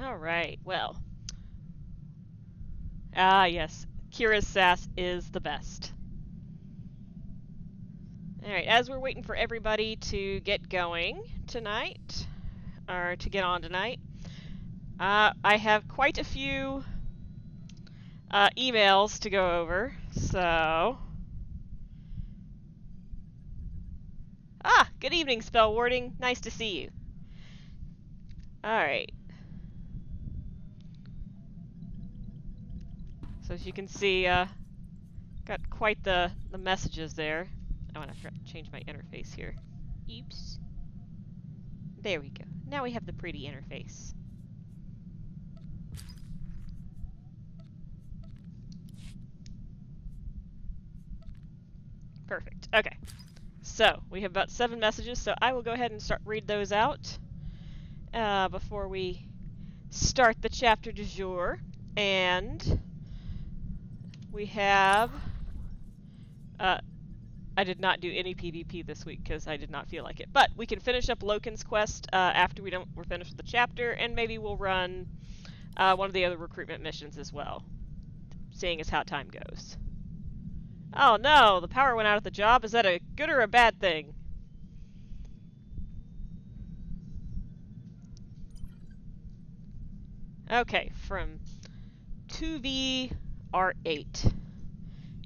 Alright, well. Ah, yes. Kira's sass is the best. Alright, as we're waiting for everybody to get going tonight, or to get on tonight, uh, I have quite a few uh, emails to go over, so... Ah, good evening, Spell Warding. Nice to see you. Alright. So as you can see, uh, got quite the, the messages there. I want to change my interface here. Oops. There we go. Now we have the pretty interface. Perfect. Okay. So, we have about seven messages, so I will go ahead and start read those out uh, before we start the chapter du jour. And we have... Uh, I did not do any PvP this week because I did not feel like it. But we can finish up Lokin's quest uh, after we don't, we're finished with the chapter, and maybe we'll run uh, one of the other recruitment missions as well, seeing as how time goes. Oh no, the power went out at the job. Is that a good or a bad thing? Okay, from 2VR8.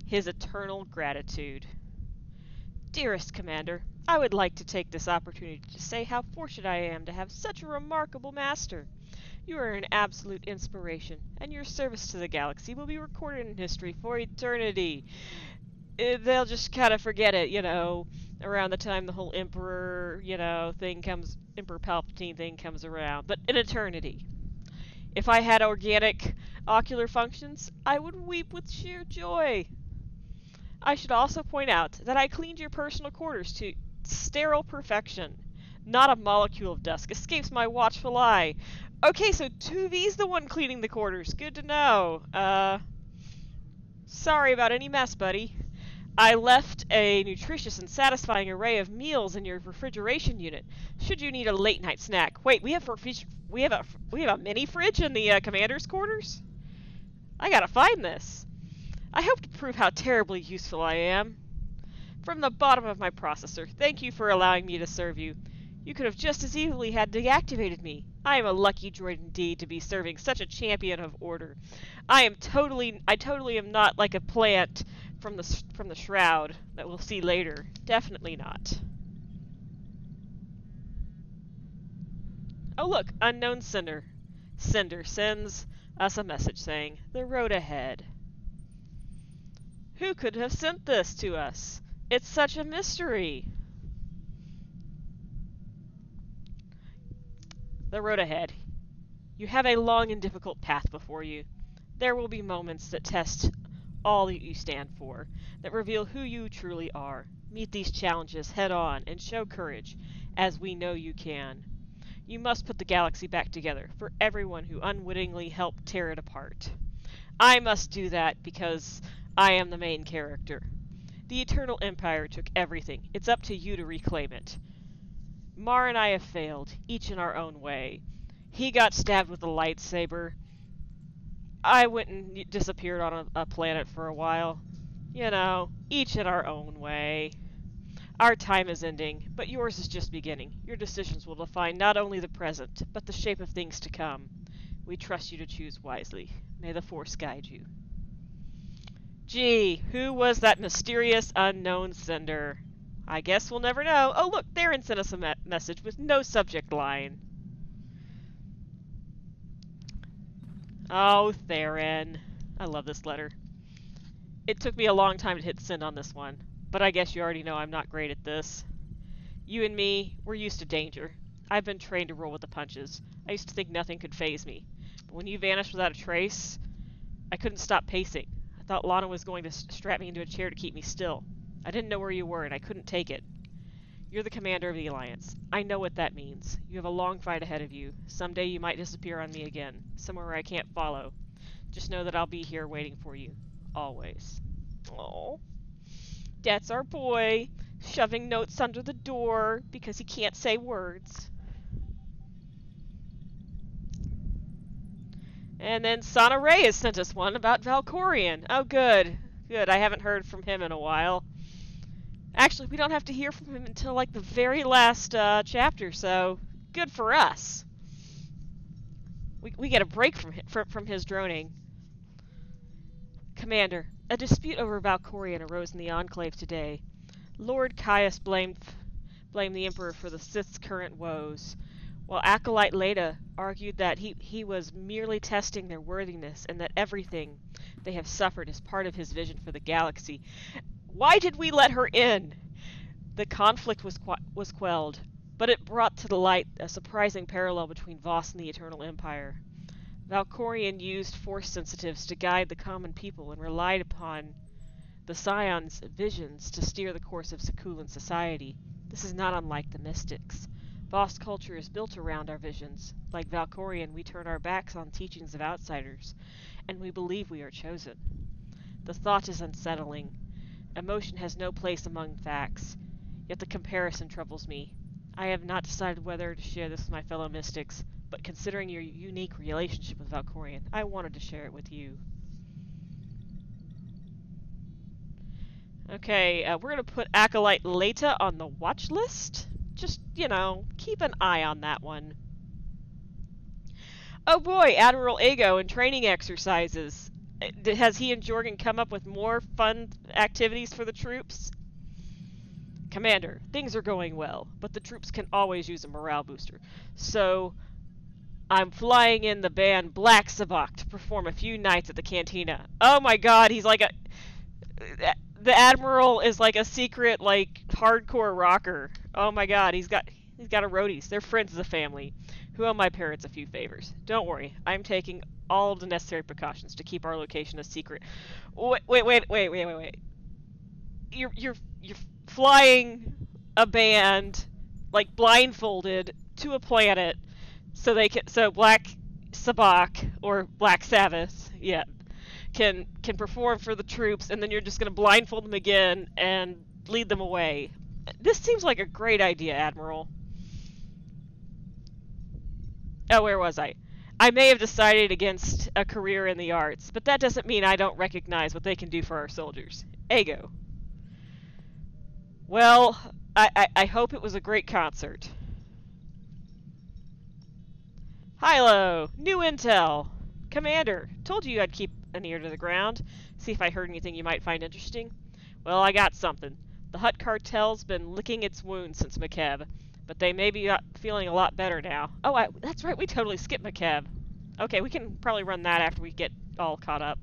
His eternal gratitude. Dearest Commander, I would like to take this opportunity to say how fortunate I am to have such a remarkable master. You are an absolute inspiration, and your service to the galaxy will be recorded in history for eternity. Uh, they'll just kind of forget it, you know, around the time the whole Emperor, you know, thing comes, Emperor Palpatine thing comes around. But in eternity. If I had organic ocular functions, I would weep with sheer joy. I should also point out that I cleaned your personal quarters to sterile perfection. Not a molecule of dust escapes my watchful eye. Okay, so 2V's the one cleaning the quarters. Good to know. Uh, sorry about any mess, buddy. I left a nutritious and satisfying array of meals in your refrigeration unit. Should you need a late night snack? Wait, we have we have a we have a mini fridge in the uh, commander's quarters. I gotta find this. I hope to prove how terribly useful I am. From the bottom of my processor, thank you for allowing me to serve you. You could have just as easily had deactivated me. I am a lucky droid indeed to be serving such a champion of order. I am totally I totally am not like a plant from the from the shroud that we'll see later. Definitely not. Oh look, unknown sender. Sender sends us a message saying, "The road ahead." Who could have sent this to us? It's such a mystery. The road ahead. You have a long and difficult path before you. There will be moments that test all that you stand for, that reveal who you truly are. Meet these challenges head on and show courage, as we know you can. You must put the galaxy back together for everyone who unwittingly helped tear it apart. I must do that because I am the main character. The Eternal Empire took everything. It's up to you to reclaim it. Marr and I have failed, each in our own way. He got stabbed with a lightsaber. I went and disappeared on a, a planet for a while. You know, each in our own way. Our time is ending, but yours is just beginning. Your decisions will define not only the present, but the shape of things to come. We trust you to choose wisely. May the Force guide you. Gee, who was that mysterious unknown sender? I guess we'll never know. Oh look, Theron sent us a me message with no subject line. Oh, Theron. I love this letter. It took me a long time to hit send on this one, but I guess you already know I'm not great at this. You and me, we're used to danger. I've been trained to roll with the punches. I used to think nothing could phase me. But when you vanished without a trace, I couldn't stop pacing. I thought Lana was going to strap me into a chair to keep me still. I didn't know where you were, and I couldn't take it. You're the commander of the Alliance. I know what that means. You have a long fight ahead of you. Someday you might disappear on me again, somewhere where I can't follow. Just know that I'll be here waiting for you. Always. Oh. That's our boy, shoving notes under the door because he can't say words. And then Sana-Rae has sent us one about Valkorion. Oh, good. Good. I haven't heard from him in a while. Actually, we don't have to hear from him until like the very last uh, chapter, so good for us. We, we get a break from, from, from his droning. Commander, a dispute over Valkorion arose in the Enclave today. Lord Caius blamed, blamed the Emperor for the Sith's current woes, while Acolyte Leda argued that he, he was merely testing their worthiness and that everything they have suffered is part of his vision for the galaxy. Why did we let her in? The conflict was, qu was quelled, but it brought to the light a surprising parallel between Voss and the Eternal Empire. Valkorion used force sensitives to guide the common people and relied upon the Scion's visions to steer the course of Zakuulan society. This is not unlike the mystics. Voss culture is built around our visions. Like Valkorion, we turn our backs on teachings of outsiders, and we believe we are chosen. The thought is unsettling. Emotion has no place among facts, yet the comparison troubles me. I have not decided whether to share this with my fellow mystics, but considering your unique relationship with Valkorion, I wanted to share it with you. Okay, uh, we're going to put Acolyte Leta on the watch list. Just, you know, keep an eye on that one. Oh boy, Admiral Aygo in training exercises. Uh, has he and Jorgen come up with more fun activities for the troops? Commander, things are going well, but the troops can always use a morale booster. So, I'm flying in the band Black Sabak to perform a few nights at the cantina. Oh my god, he's like a... The Admiral is like a secret, like, hardcore rocker. Oh my god, he's got he's got a roadies. They're friends of the family, who owe my parents a few favors. Don't worry, I'm taking all the necessary precautions to keep our location a secret. Wait, wait, wait, wait, wait, wait, wait. You're, you're, you're flying a band, like, blindfolded to a planet so they can so Black Sabak or Black Sabbath, yeah, can can perform for the troops, and then you're just going to blindfold them again and lead them away. This seems like a great idea, Admiral. Oh, where was I? I may have decided against a career in the arts, but that doesn't mean I don't recognize what they can do for our soldiers. Aygo. Well, I, I, I hope it was a great concert. Hylo! New intel! Commander, told you I'd keep an ear to the ground, see if I heard anything you might find interesting. Well, I got something. The Hutt cartel's been licking its wounds since Makeb, but they may be uh, feeling a lot better now. Oh, I, that's right, we totally skipped Makeb. Okay, we can probably run that after we get all caught up.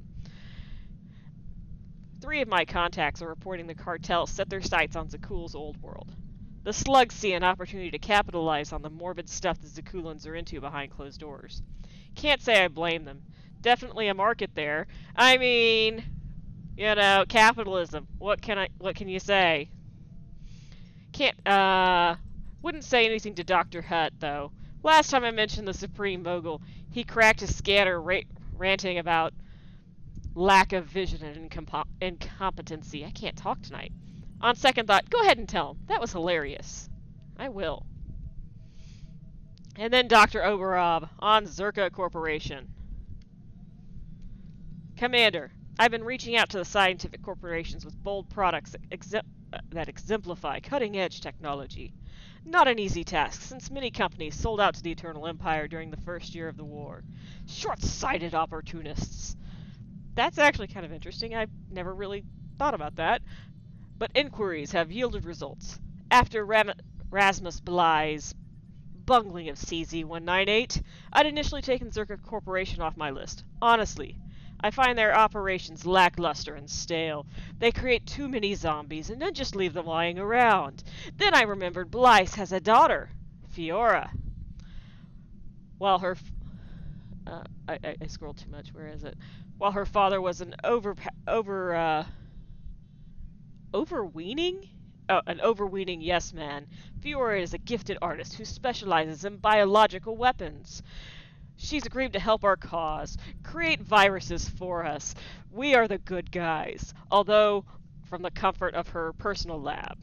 Three of my contacts are reporting the cartel set their sights on Zakuul's old world. The slugs see an opportunity to capitalize on the morbid stuff the Zakuulans are into behind closed doors. Can't say I blame them. Definitely a market there. I mean, you know, capitalism. What can I what can you say? Can't uh wouldn't say anything to Dr. Hutt though. Last time I mentioned the Supreme Mogul, he cracked his scanner ra ranting about lack of vision and incompetency. I can't talk tonight. On second thought, go ahead and tell him. That was hilarious. I will. And then Dr. Oggurobb on Czerka Corporation. Commander, I've been reaching out to the scientific corporations with bold products that, uh, that exemplify cutting-edge technology. Not an easy task, since many companies sold out to the Eternal Empire during the first year of the war. Short-sighted opportunists. That's actually kind of interesting. I've never really thought about that but inquiries have yielded results. After Ram Rasmus Blys' bungling of CZ-198, I'd initially taken Czerka Corporation off my list. Honestly, I find their operations lackluster and stale. They create too many zombies and then just leave them lying around. Then I remembered Blys has a daughter, Fiora. While her... Uh, I, I, scrolled too much. Where is it? While her father was an over... over uh, overweening? Oh, an overweening yes man. Fiora is a gifted artist who specializes in biological weapons. She's agreed to help our cause, create viruses for us. We are the good guys, although from the comfort of her personal lab.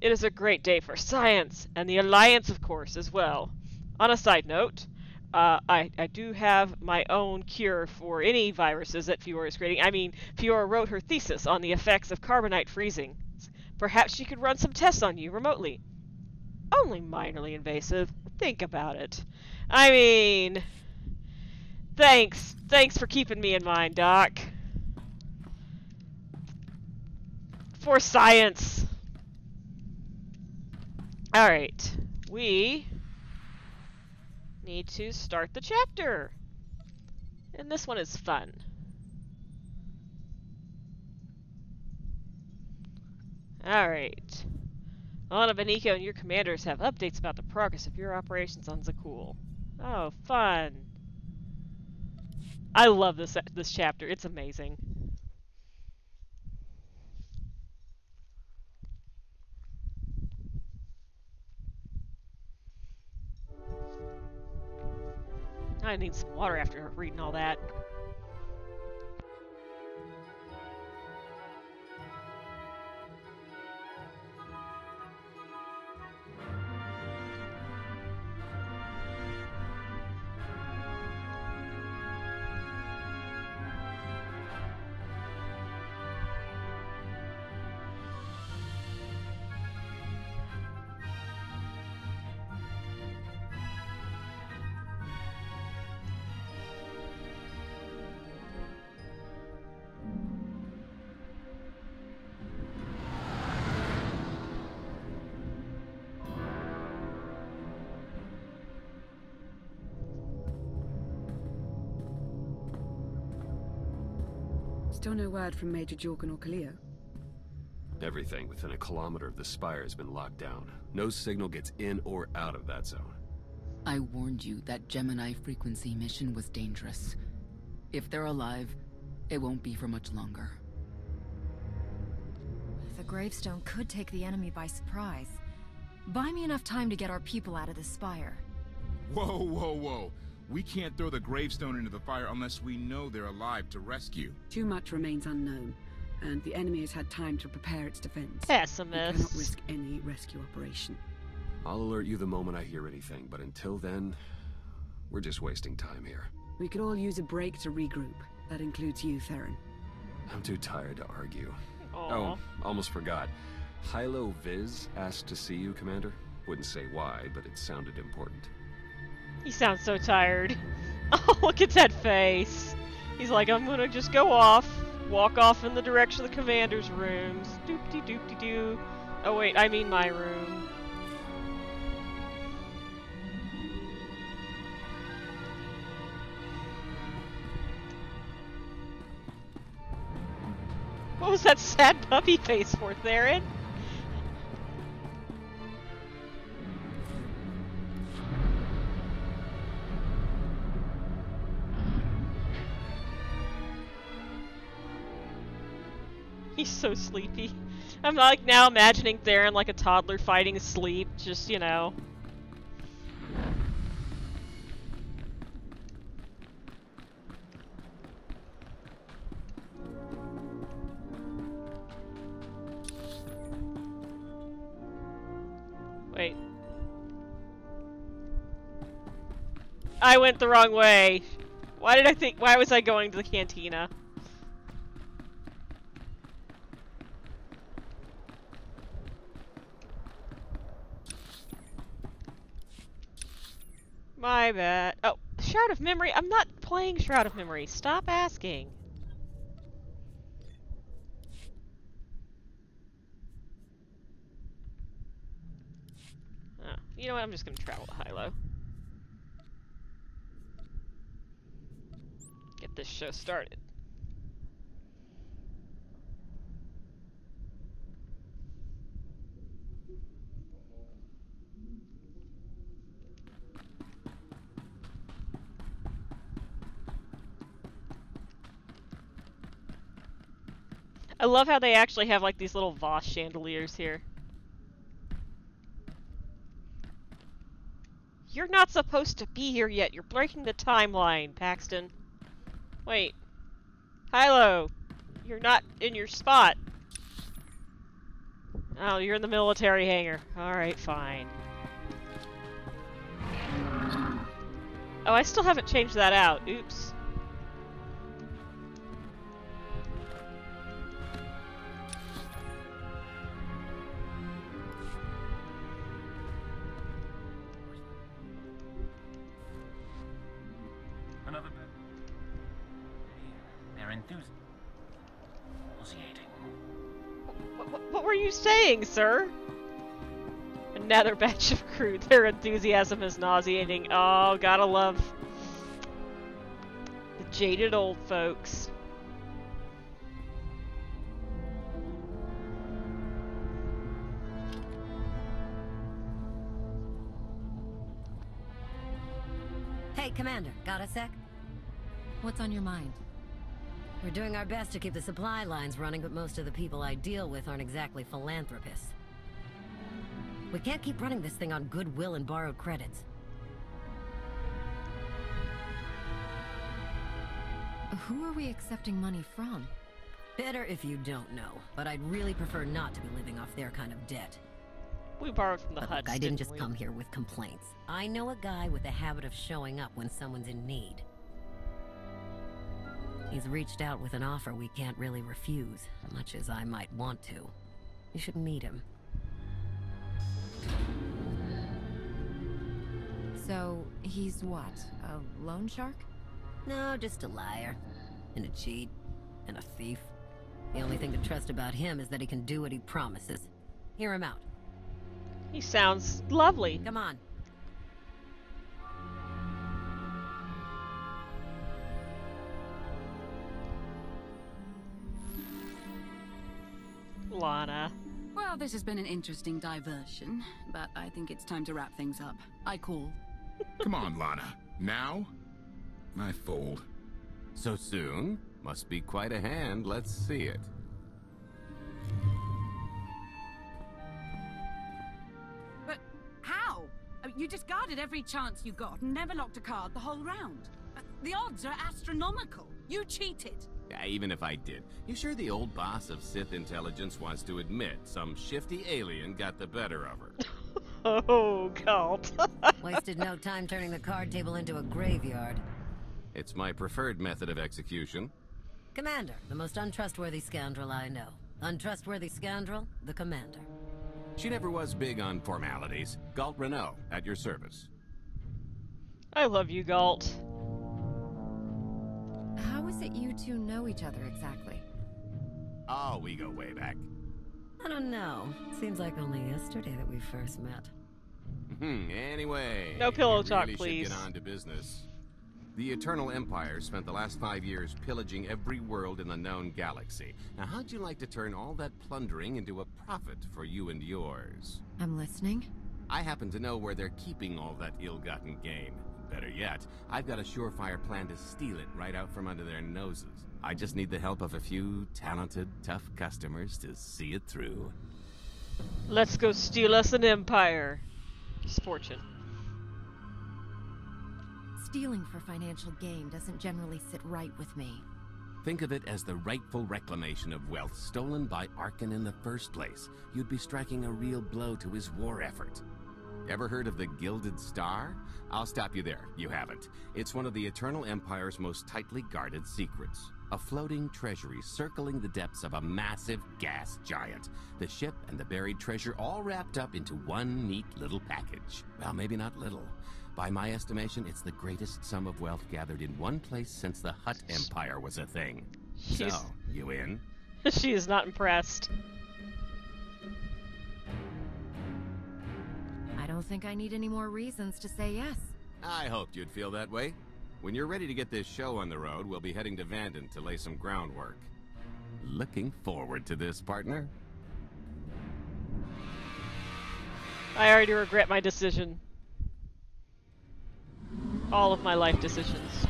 It is a great day for science, and the Alliance, of course, as well. On a side note, uh, I, I do have my own cure for any viruses that Fiora is creating. I mean, Fiora wrote her thesis on the effects of carbonite freezing. Perhaps she could run some tests on you remotely. Only minorly invasive. Think about it. I mean... Thanks. Thanks for keeping me in mind, Doc. For science. Alright. We need to start the chapter. And this one is fun. Alright. Alana Beniko and your commanders have updates about the progress of your operations on Zakuul. Oh, fun. I love this this chapter. It's amazing. I need some water after reading all that. Still no word from Major Jorgen or Kaliyo? Everything within a kilometer of the spire has been locked down. No signal gets in or out of that zone. I warned you that Gemini frequency mission was dangerous. If they're alive, it won't be for much longer. The gravestone could take the enemy by surprise. Buy me enough time to get our people out of the spire. Whoa, whoa, whoa. We can't throw the gravestone into the fire unless we know they're alive to rescue. Too much remains unknown, and the enemy has had time to prepare its defense. Pessimist. We cannot risk any rescue operation. I'll alert you the moment I hear anything, but until then, we're just wasting time here. We could all use a break to regroup. That includes you, Theron. I'm too tired to argue. Aww. Oh, almost forgot. Hylo Visz asked to see you, Commander. Wouldn't say why, but it sounded important. He sounds so tired. Oh, look at that face. He's like, I'm gonna just go off, walk off in the direction of the commander's rooms. Doop de doop de doo. Oh wait, I mean my room. What was that sad puppy face for, Theron? He's so sleepy. I'm like now imagining Theron like a toddler fighting sleep, just, you know. Wait. I went the wrong way. Why did I think- why was I going to the cantina? My bad. Oh, Shroud of Memory? I'm not playing Shroud of Memory. Stop asking. Oh, you know what? I'm just gonna travel to Hylo. Get this show started. I love how they actually have like these little Voss chandeliers here. You're not supposed to be here yet. You're breaking the timeline, Paxton. Wait. Hylo! You're not in your spot. Oh, you're in the military hangar. Alright, fine. Oh, I still haven't changed that out. Oops. Sir? Another batch of crew. Their enthusiasm is nauseating. Oh, gotta love the jaded old folks. Hey, Commander, got a sec? What's on your mind? We're doing our best to keep the supply lines running, but most of the people I deal with aren't exactly philanthropists. We can't keep running this thing on goodwill and borrowed credits. Who are we accepting money from? Better if you don't know, but I'd really prefer not to be living off their kind of debt. We borrowed from the But Huts. look, I didn't just we? come here with complaints. I know a guy with a habit of showing up when someone's in need. He's reached out with an offer we can't really refuse, much as I might want to. You should meet him. So, he's what? A loan shark? No, just a liar. And a cheat. And a thief. The only thing to trust about him is that he can do what he promises. Hear him out. He sounds lovely. Come on. Lana. Well, this has been an interesting diversion, but I think it's time to wrap things up. I call. Come on, Lana. Now? I fold. So soon? Must be quite a hand. Let's see it. But how? I mean, You discarded every chance you got and never locked a card the whole round. Uh, The odds are astronomical. You cheated. Yeah, even if I did. You sure the old boss of Sith intelligence wants to admit some shifty alien got the better of her? Oh, God. Wasted no time turning the card table into a graveyard. It's my preferred method of execution. Commander, the most untrustworthy scoundrel I know. Untrustworthy scoundrel, the commander. She never was big on formalities. Gault Rennow, at your service. I love you, Gault. How is it you two know each other exactly? Oh, we go way back. I don't know. Seems like only yesterday that we first met. Hmm, anyway. No pillow we talk, really please. Should get on to business. The Eternal Empire spent the last five years pillaging every world in the known galaxy. Now, how'd you like to turn all that plundering into a profit for you and yours? I'm listening. I happen to know where they're keeping all that ill-gotten gain. Better yet, I've got a surefire plan to steal it right out from under their noses. I just need the help of a few talented, tough customers to see it through. Let's go steal us an empire. It's Fortune. Stealing for financial gain doesn't generally sit right with me. Think of it as the rightful reclamation of wealth stolen by Arcann in the first place. You'd be striking a real blow to his war effort. Ever heard of the Gilded Star? I'll stop you there. You haven't. It's one of the Eternal Empire's most tightly guarded secrets. A floating treasury circling the depths of a massive gas giant. The ship and the buried treasure all wrapped up into one neat little package. Well, maybe not little. By my estimation, it's the greatest sum of wealth gathered in one place since the Hutt Empire was a thing. She's- So, you in? she is not impressed. Don't think I need any more reasons to say yes. I hoped you'd feel that way. When you're ready to get this show on the road, we'll be heading to Vandin to lay some groundwork. Looking forward to this, partner. I already regret my decision. All of my life decisions.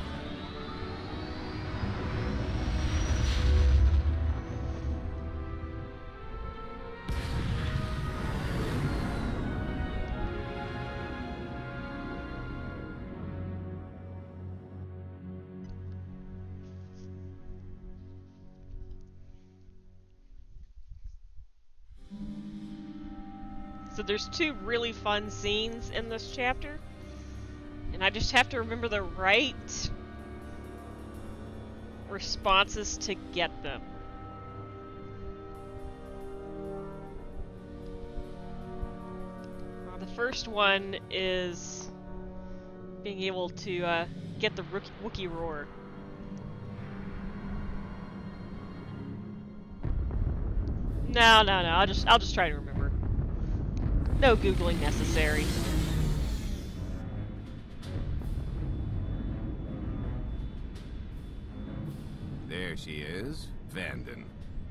There's two really fun scenes in this chapter. And I just have to remember the right responses to get them. Uh, the first one is being able to uh, get the Rook- Wookiee roar. No, no, no. I'll just I'll just try to remember. No googling necessary. There she is, Vandin.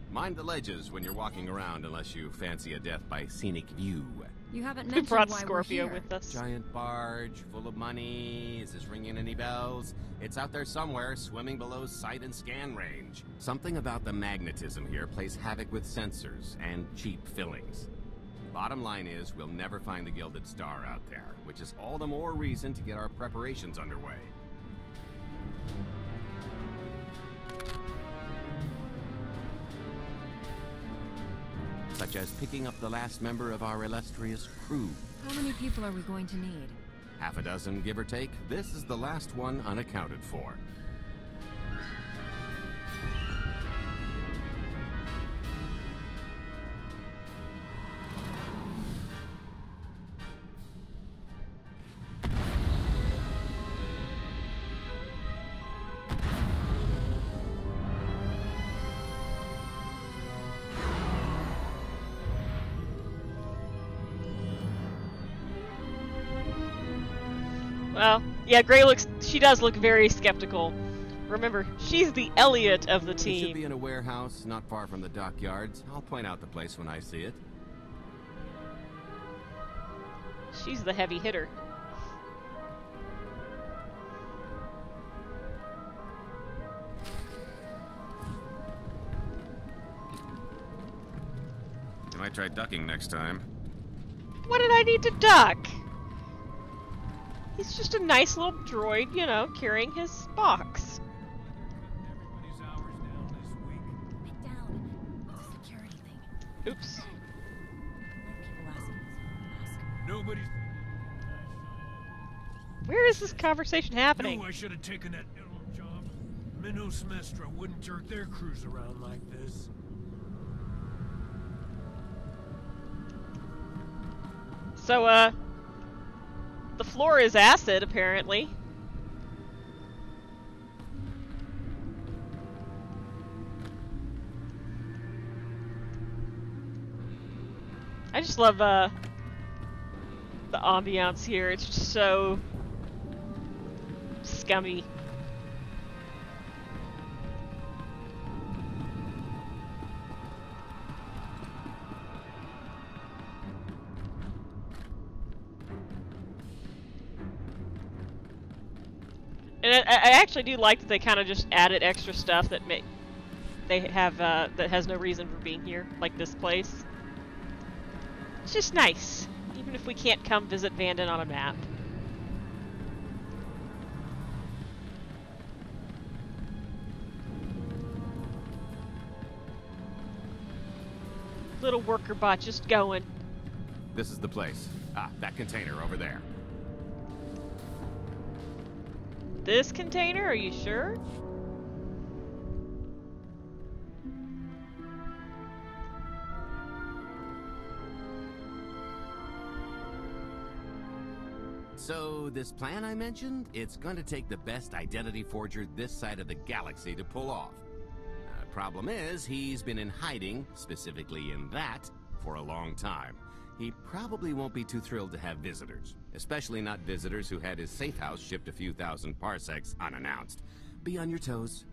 Mind the ledges when you're walking around unless you fancy a death by scenic view. You haven't We mentioned brought why Scorpio we're here. with us. Giant barge, full of money. Is this ringing any bells? It's out there somewhere, swimming below sight and scan range. Something about the magnetism here plays havoc with sensors and cheap fillings. Bottom line is, we'll never find the Gilded Star out there, which is all the more reason to get our preparations underway. Such as picking up the last member of our illustrious crew. How many people are we going to need? Half a dozen, give or take. This is the last one unaccounted for. Yeah, Gray looks. She does look very skeptical. Remember, she's the Elliot of the team. It should be in a warehouse not far from the dockyards. I'll point out the place when I see it. She's the heavy hitter. You might try ducking next time. What did I need to duck? He's just a nice little droid, you know, carrying his box. Everybody's hours down this week. Get down. It's a security thing. Oops. People asking us for a mask. Nobody's. Where is this conversation happening? Knew I should have taken that job. Minos Mestra wouldn't jerk their crews around like this. So, uh, the floor is acid, apparently. I just love, uh, the ambiance here. It's just so scummy. Actually do like that they kind of just added extra stuff that may they have uh, that has no reason for being here, like this place. It's just nice, even if we can't come visit Vandin on a map. Little worker bot just going. This is the place. Ah, that container over there. This container? Are you sure? So, this plan I mentioned, it's going to take the best identity forger this side of the galaxy to pull off. Uh, problem is, he's been in hiding, specifically in that, for a long time. He probably won't be too thrilled to have visitors, especially not visitors who had his safe house shipped a few thousand parsecs unannounced. Be on your toes.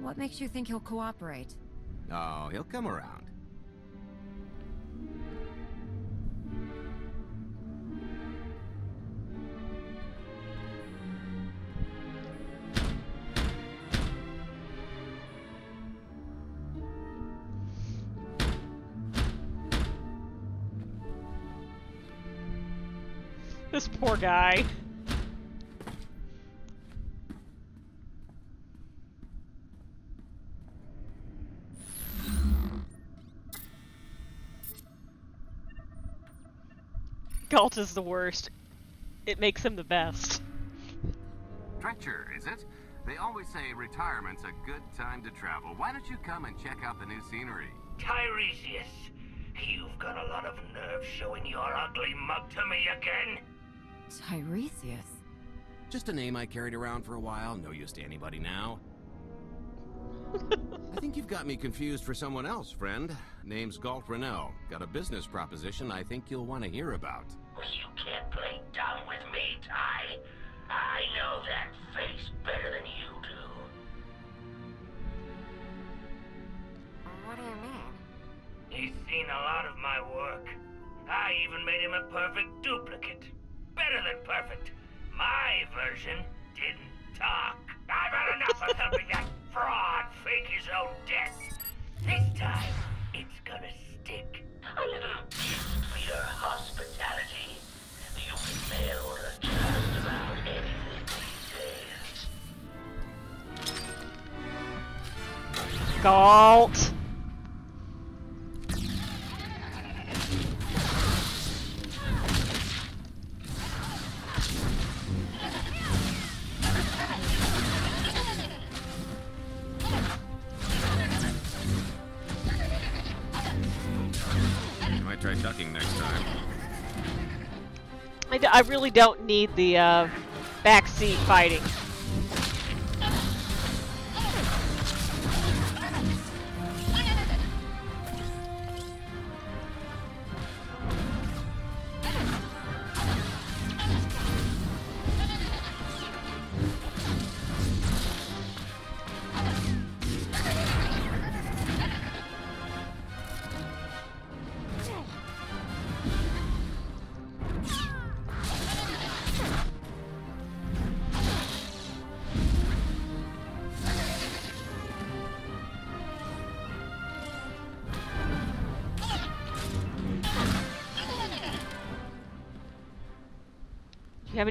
What makes you think he'll cooperate? Oh, he'll come around. This poor guy. Gault is the worst. It makes him the best. Dretcher, is it? They always say retirement's a good time to travel. Why don't you come and check out the new scenery? Tiresias, you've got a lot of nerve showing your ugly mug to me again. Tiresias. Just a name I carried around for a while, no use to anybody now. I think you've got me confused for someone else, friend. Name's Gault Rennow. Got a business proposition I think you'll want to hear about. Well, you can't play dumb with me, Ty. I know that face better than you do. What do you mean? He's seen a lot of my work. I even made him a perfect duplicate. Better than perfect. My version didn't talk. I've had enough of helping that fraud fake his own death. This time, it's gonna stick. A little gift for your hospitality. You can mail order just about anything these days. Gault. I, really don't need the uh, backseat fighting.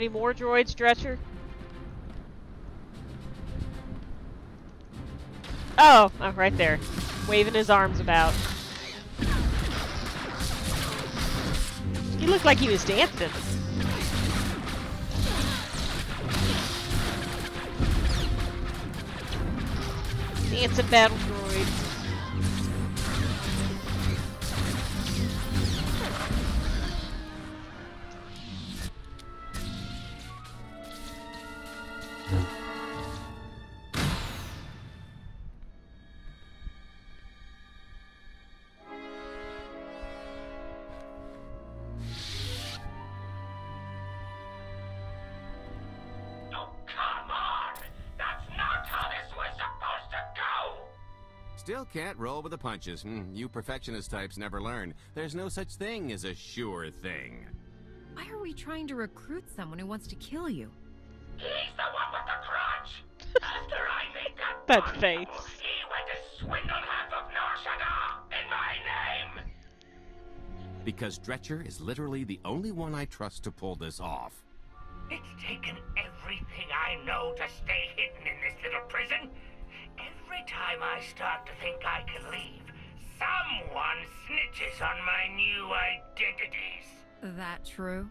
Any more droids, Dretcher? Oh, oh, right there. Waving his arms about. He looked like he was dancing. Dancing battle droid. Can't roll with the punches. Hmm, you perfectionist types never learn. There's no such thing as a sure thing. Why are we trying to recruit someone who wants to kill you? He's the one with the grudge. After I made that That bundle, face. he went to swindle half of Nar Shaddaa in my name. Because Dretcher is literally the only one I trust to pull this off. It's taken everything I know to stay hidden in this little prison. Every time I start to think I can leave, someone snitches on my new identities. That true?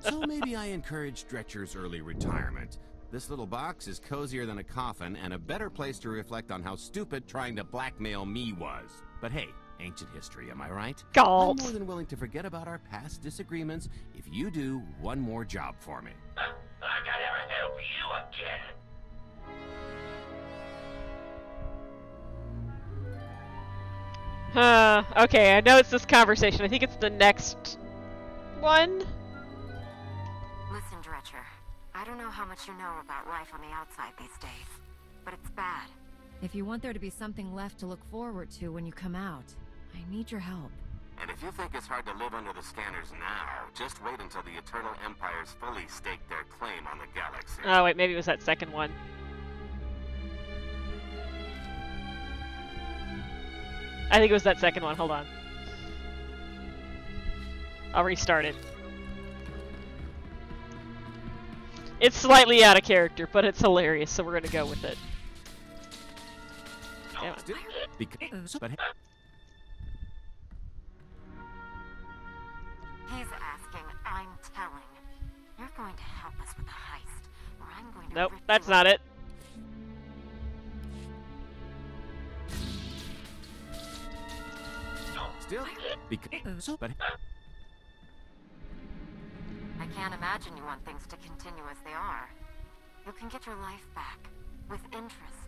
So maybe I encourage Dretcher's early retirement. This little box is cozier than a coffin and a better place to reflect on how stupid trying to blackmail me was. But hey, ancient history, am I right? Gault. I'm more than willing to forget about our past disagreements if you do one more job for me. I gotta help you again. Uh, okay, I know it's this conversation. I think it's the next one. Listen, Dretcher. I don't know how much you know about life on the outside these days, but it's bad. If you want there to be something left to look forward to when you come out, I need your help. And if you think it's hard to live under the scanners now, just wait until the Eternal Empires fully stake their claim on the galaxy. Oh, wait, maybe it was that second one. I think it was that second one. Hold on. I'll restart it. It's slightly out of character, but it's hilarious, so we're gonna go with it. Damn it. Still- because, but He's asking, I'm telling. You're going to help us with the heist, or I'm going to Nope, that's not it. Still, because, but I can't imagine you want things to continue as they are. You can get your life back. With interest.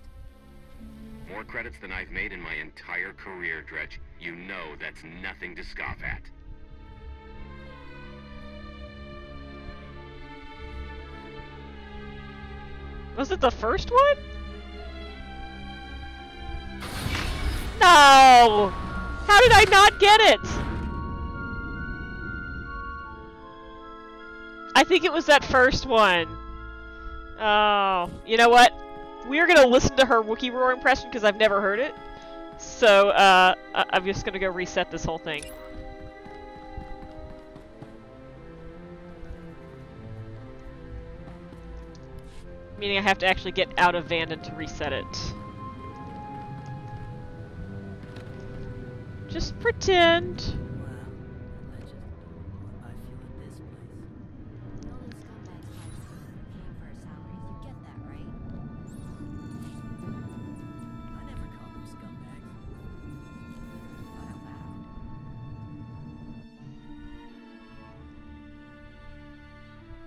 more credits than I've made in my entire career, Dredge. You know that's nothing to scoff at. Was it the first one? No! How did I not get it? I think it was that first one. Oh, you know what? We're gonna listen to her Wookiee roar impression because I've never heard it. So, uh, I- I'm just gonna go reset this whole thing. Meaning I have to actually get out of Vandin to reset it. Just pretend.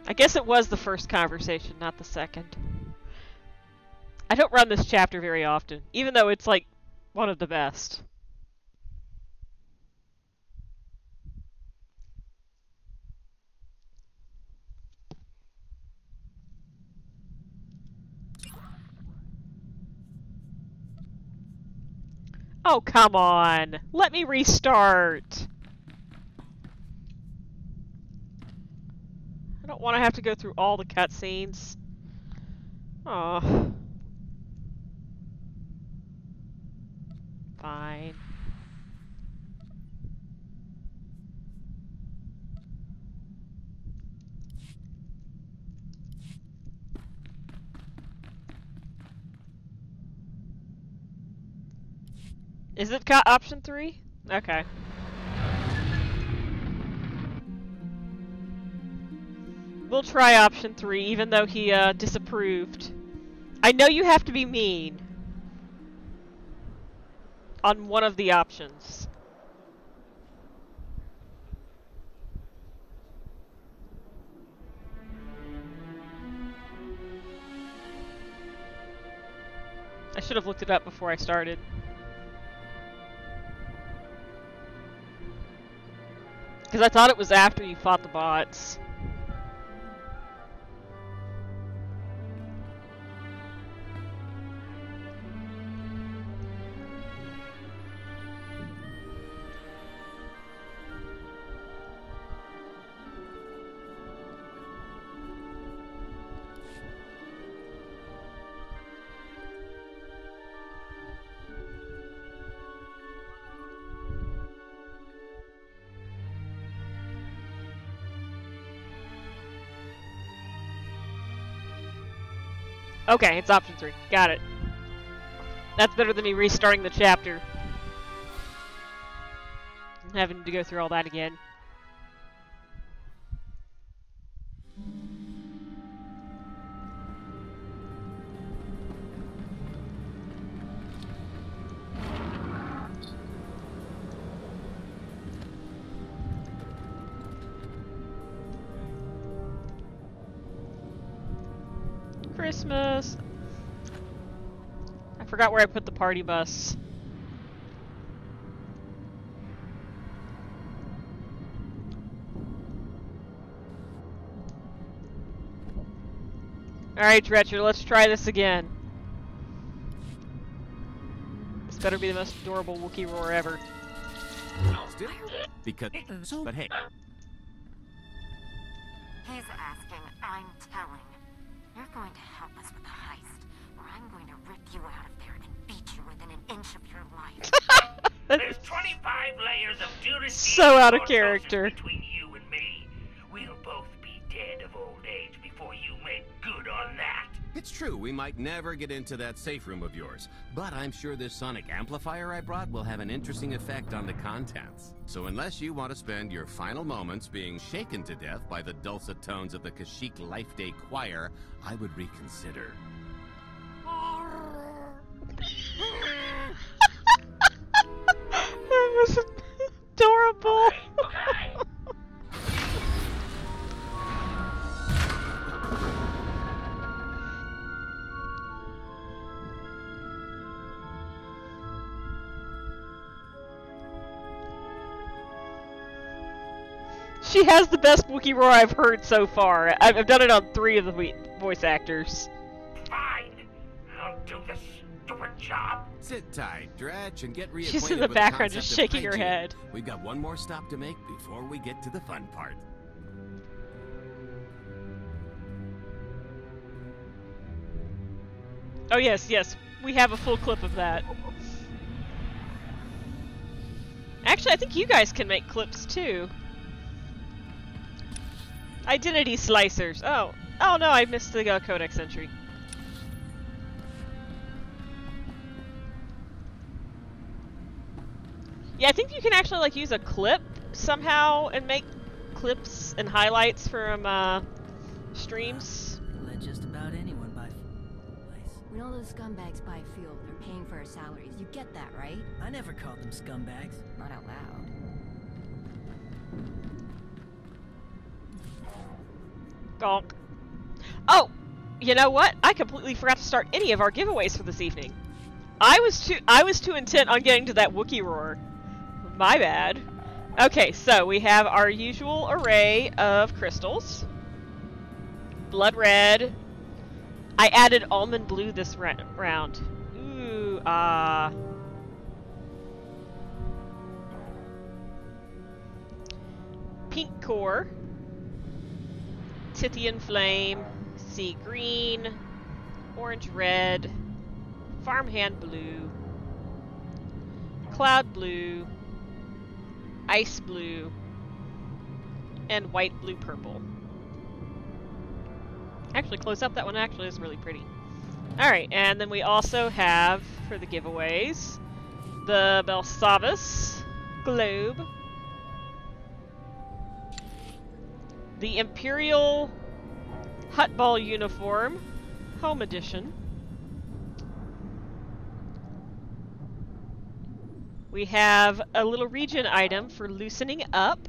I guess it was the first conversation, not the second. I don't run this chapter very often, even though it's like one of the best. Oh, come on. Let me restart. I don't want to have to go through all the cutscenes. Oh. Fine. Is it got option three? Okay. We'll try option three, even though he uh, disapproved. I know you have to be mean on one of the options. I should have looked it up before I started. Because I thought it was after you fought the bots. Okay, it's option three. Got it. That's better than me restarting the chapter. Having to go through all that again. Forgot where I put the party bus. Alright, Dretcher, let's try this again. This better be the most adorable Wookiee roar ever. Still, because, but hey, He's asking, I'm telling. You're going to help us with the inch of your life. There's 25 layers of Judas So out of character. between you and me. We'll both be dead of old age before you make good on that. It's true, we might never get into that safe room of yours, but I'm sure this sonic amplifier I brought will have an interesting effect on the contents. So unless you want to spend your final moments being shaken to death by the dulcet tones of the Kashyyyk Life Day Choir, I would reconsider. Was adorable. She has the best Wookiee roar I've heard so far. I've done it on three of the voice actors. Stupid job. Sit tight, Dretch, and get reacquainted She's in the with background concept just shaking her head. We've got one more stop to make before we get to the fun part. Oh yes, yes, we have a full clip of that. Actually, I think you guys can make clips too. Identity slicers. Oh, oh no, I missed the uh, codex entry. Yeah, I think you can actually like use a clip somehow and make clips and highlights from uh, streams. Let just about anyone buy place. When all those scumbags buy fuel, they're paying for our salaries. You get that, right? I never called them scumbags. Not out loud. Gonk. Oh, you know what? I completely forgot to start any of our giveaways for this evening. I was too I was too intent on getting to that Wookiee roar. My bad. Okay, so we have our usual array of crystals. Blood red. I added almond blue this round. Ooh, ah. Pink core. Tithian Flame, Sea Green, Orange Red, Farmhand Blue, Cloud Blue, Ice Blue, and White Blue Purple. Actually, close up that one actually is really pretty. Alright, and then we also have, for the giveaways, the Belsavis Globe, the Imperial Huttball Uniform, Home Edition. We have a little region item for loosening up.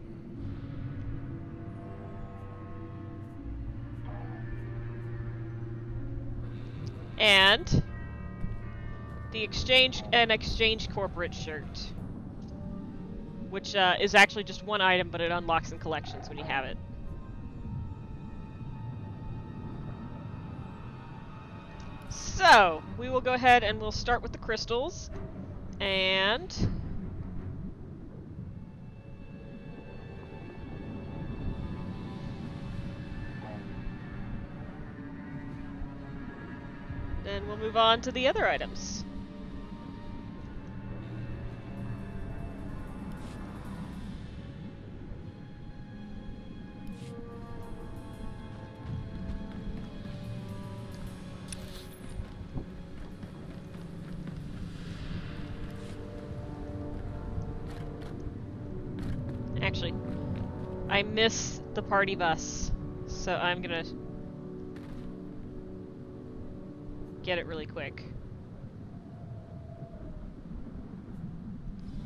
And the exchange an exchange corporate shirt, which uh, is actually just one item, but it unlocks in collections when you have it. So, we will go ahead and we'll start with the crystals. And... Then we'll move on to the other items. Miss the party bus, so I'm gonna get it really quick.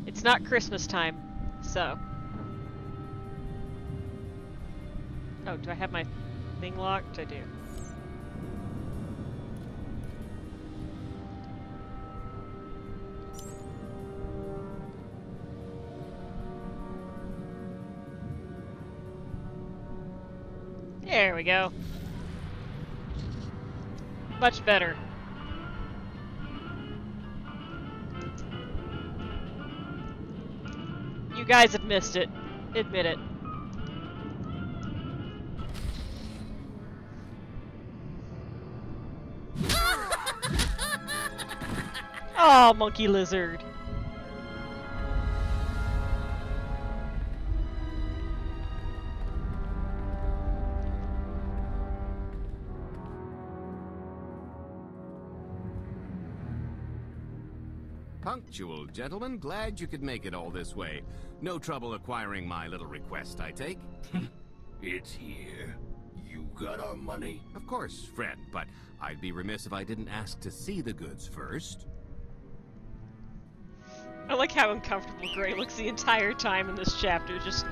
It's not Christmas time, so. Oh, do I have my thing locked? I do. There we go. Much better. You guys have missed it. Admit it. Oh, monkey lizard. Punctual, gentlemen. Glad you could make it all this way. No trouble acquiring my little request, I take? it's here. You got our money? Of course, friend, but I'd be remiss if I didn't ask to see the goods first. I like how uncomfortable Gray looks the entire time in this chapter, just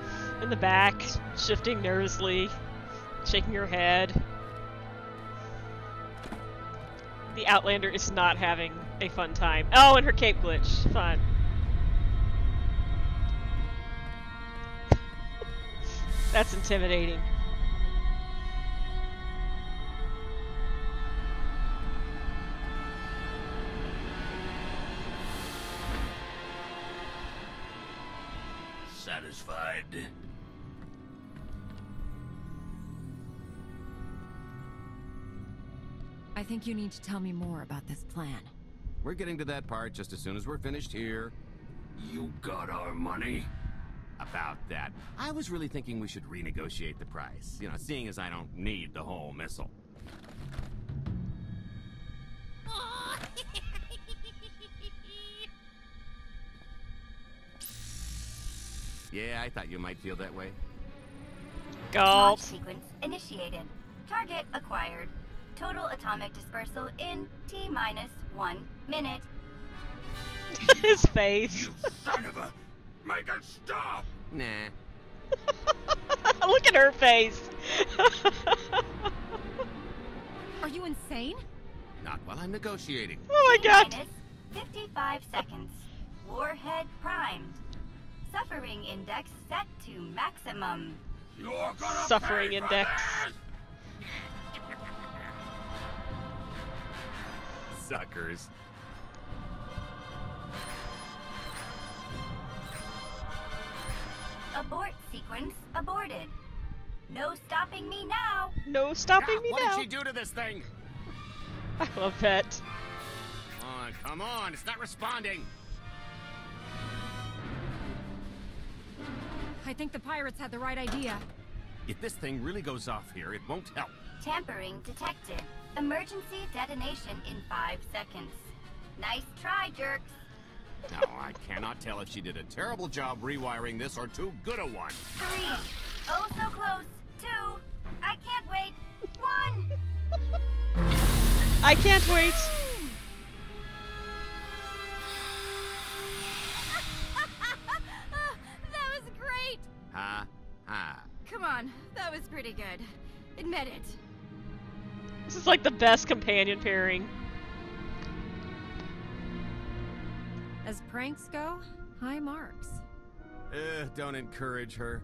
in the back, shifting nervously, shaking her head. The Outlander is not having a fun time. Oh, and her cape glitch. Fun. That's intimidating. Satisfied? I think you need to tell me more about this plan. We're getting to that part just as soon as we're finished here. You got our money? About that. I was really thinking we should renegotiate the price. You know, seeing as I don't need the whole missile. yeah, I thought you might feel that way. Gulp. Launch sequence initiated. Target acquired. Total atomic dispersal in T minus one minute. His face. You son of a... Make it stop! Nah. Look at her face. Are you insane? Not while I'm negotiating. Oh my god. Minus 55 seconds. Warhead primed. Suffering index set to maximum. You're gonna Suffering pay for index. Suckers. Abort sequence aborted. No stopping me now. No stopping me what now. What did she do to this thing? I love that. Come on, come on, it's not responding. I think the pirates had the right idea. If this thing really goes off here, it won't help. Tampering detected. Emergency detonation in five seconds. Nice try, jerks. Now, I cannot tell if she did a terrible job rewiring this or too good a one. Three. Oh, so close. Two. I can't wait. One. I can't wait. that was great! Ha, ha. Come on, that was pretty good. Admit it. This is like the best companion pairing. As pranks go, high marks. Uh, don't encourage her.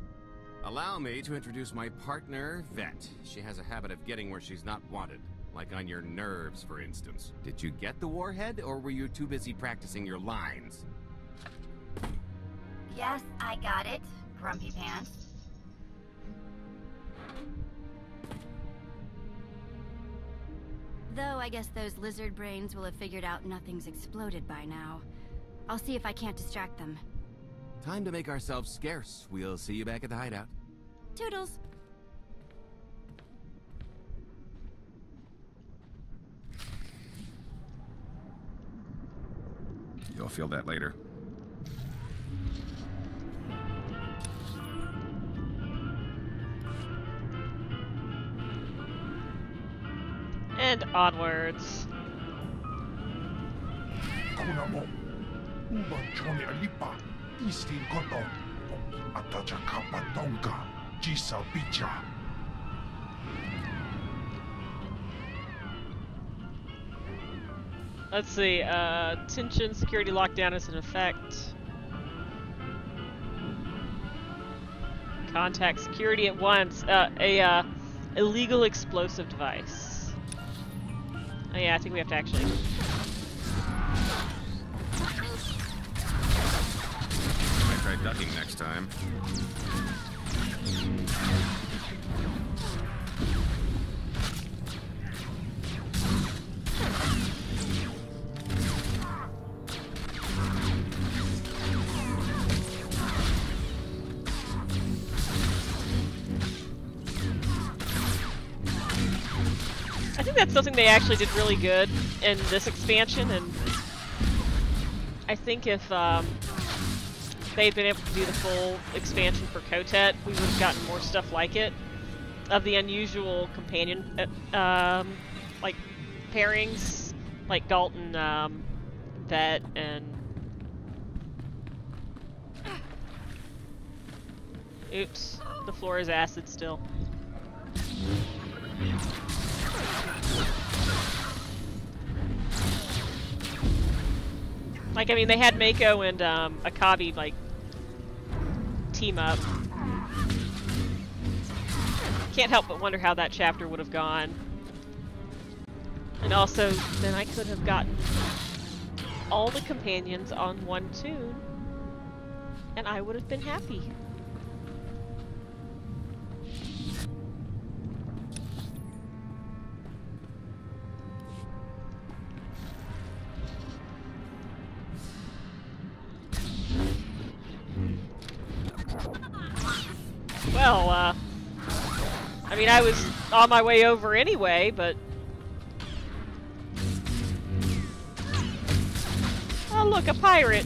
Allow me to introduce my partner, Vette. She has a habit of getting where she's not wanted. Like on your nerves, for instance. Did you get the warhead, or were you too busy practicing your lines? Yes, I got it. Grumpy pants. Though I guess those lizard brains will have figured out nothing's exploded by now. I'll see if I can't distract them. Time to make ourselves scarce. We'll see you back at the hideout. Toodles. You'll feel that later. Jisa onwards. Let's see. Uh, tension security lockdown is in effect. Contact security at once. Uh, a uh, illegal explosive device. Oh yeah, I think we have to actually. Might try ducking next time. I think that's something they actually did really good in this expansion, and I think if um, they'd been able to do the full expansion for KotET, we would have gotten more stuff like it. Of the unusual companion, uh, um, like pairings, like Galton, um, Vette, and Oops, the floor is acid still. Like, I mean, they had Mako and um, Akaavi, like, team up. Can't help but wonder how that chapter would have gone. And also, then I could have gotten all the companions on one tune, and I would have been happy. Well, uh... I mean, I was on my way over anyway, but... Oh, look, a pirate!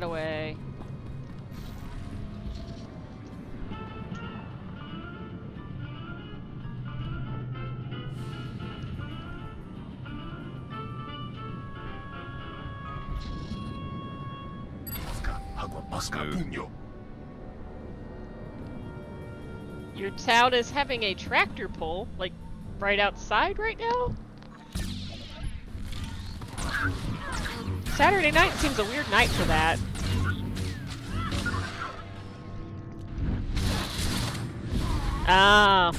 Away. Your town is having a tractor pull, like, right outside right now? Saturday night seems a weird night for that. Ah.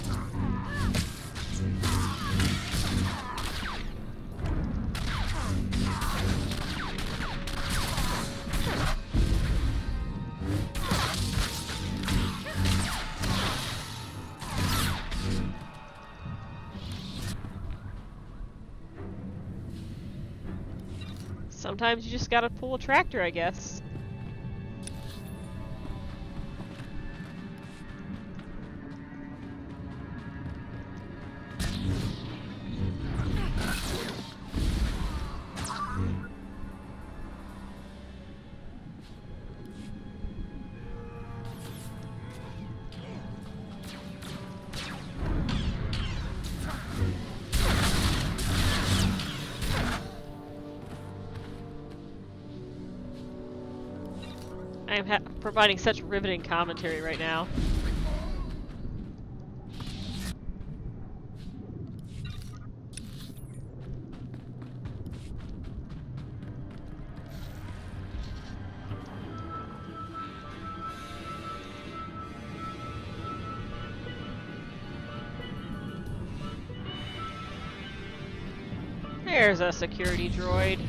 Sometimes you just gotta pull a tractor, I guess. Providing such riveting commentary right now. There's a security droid.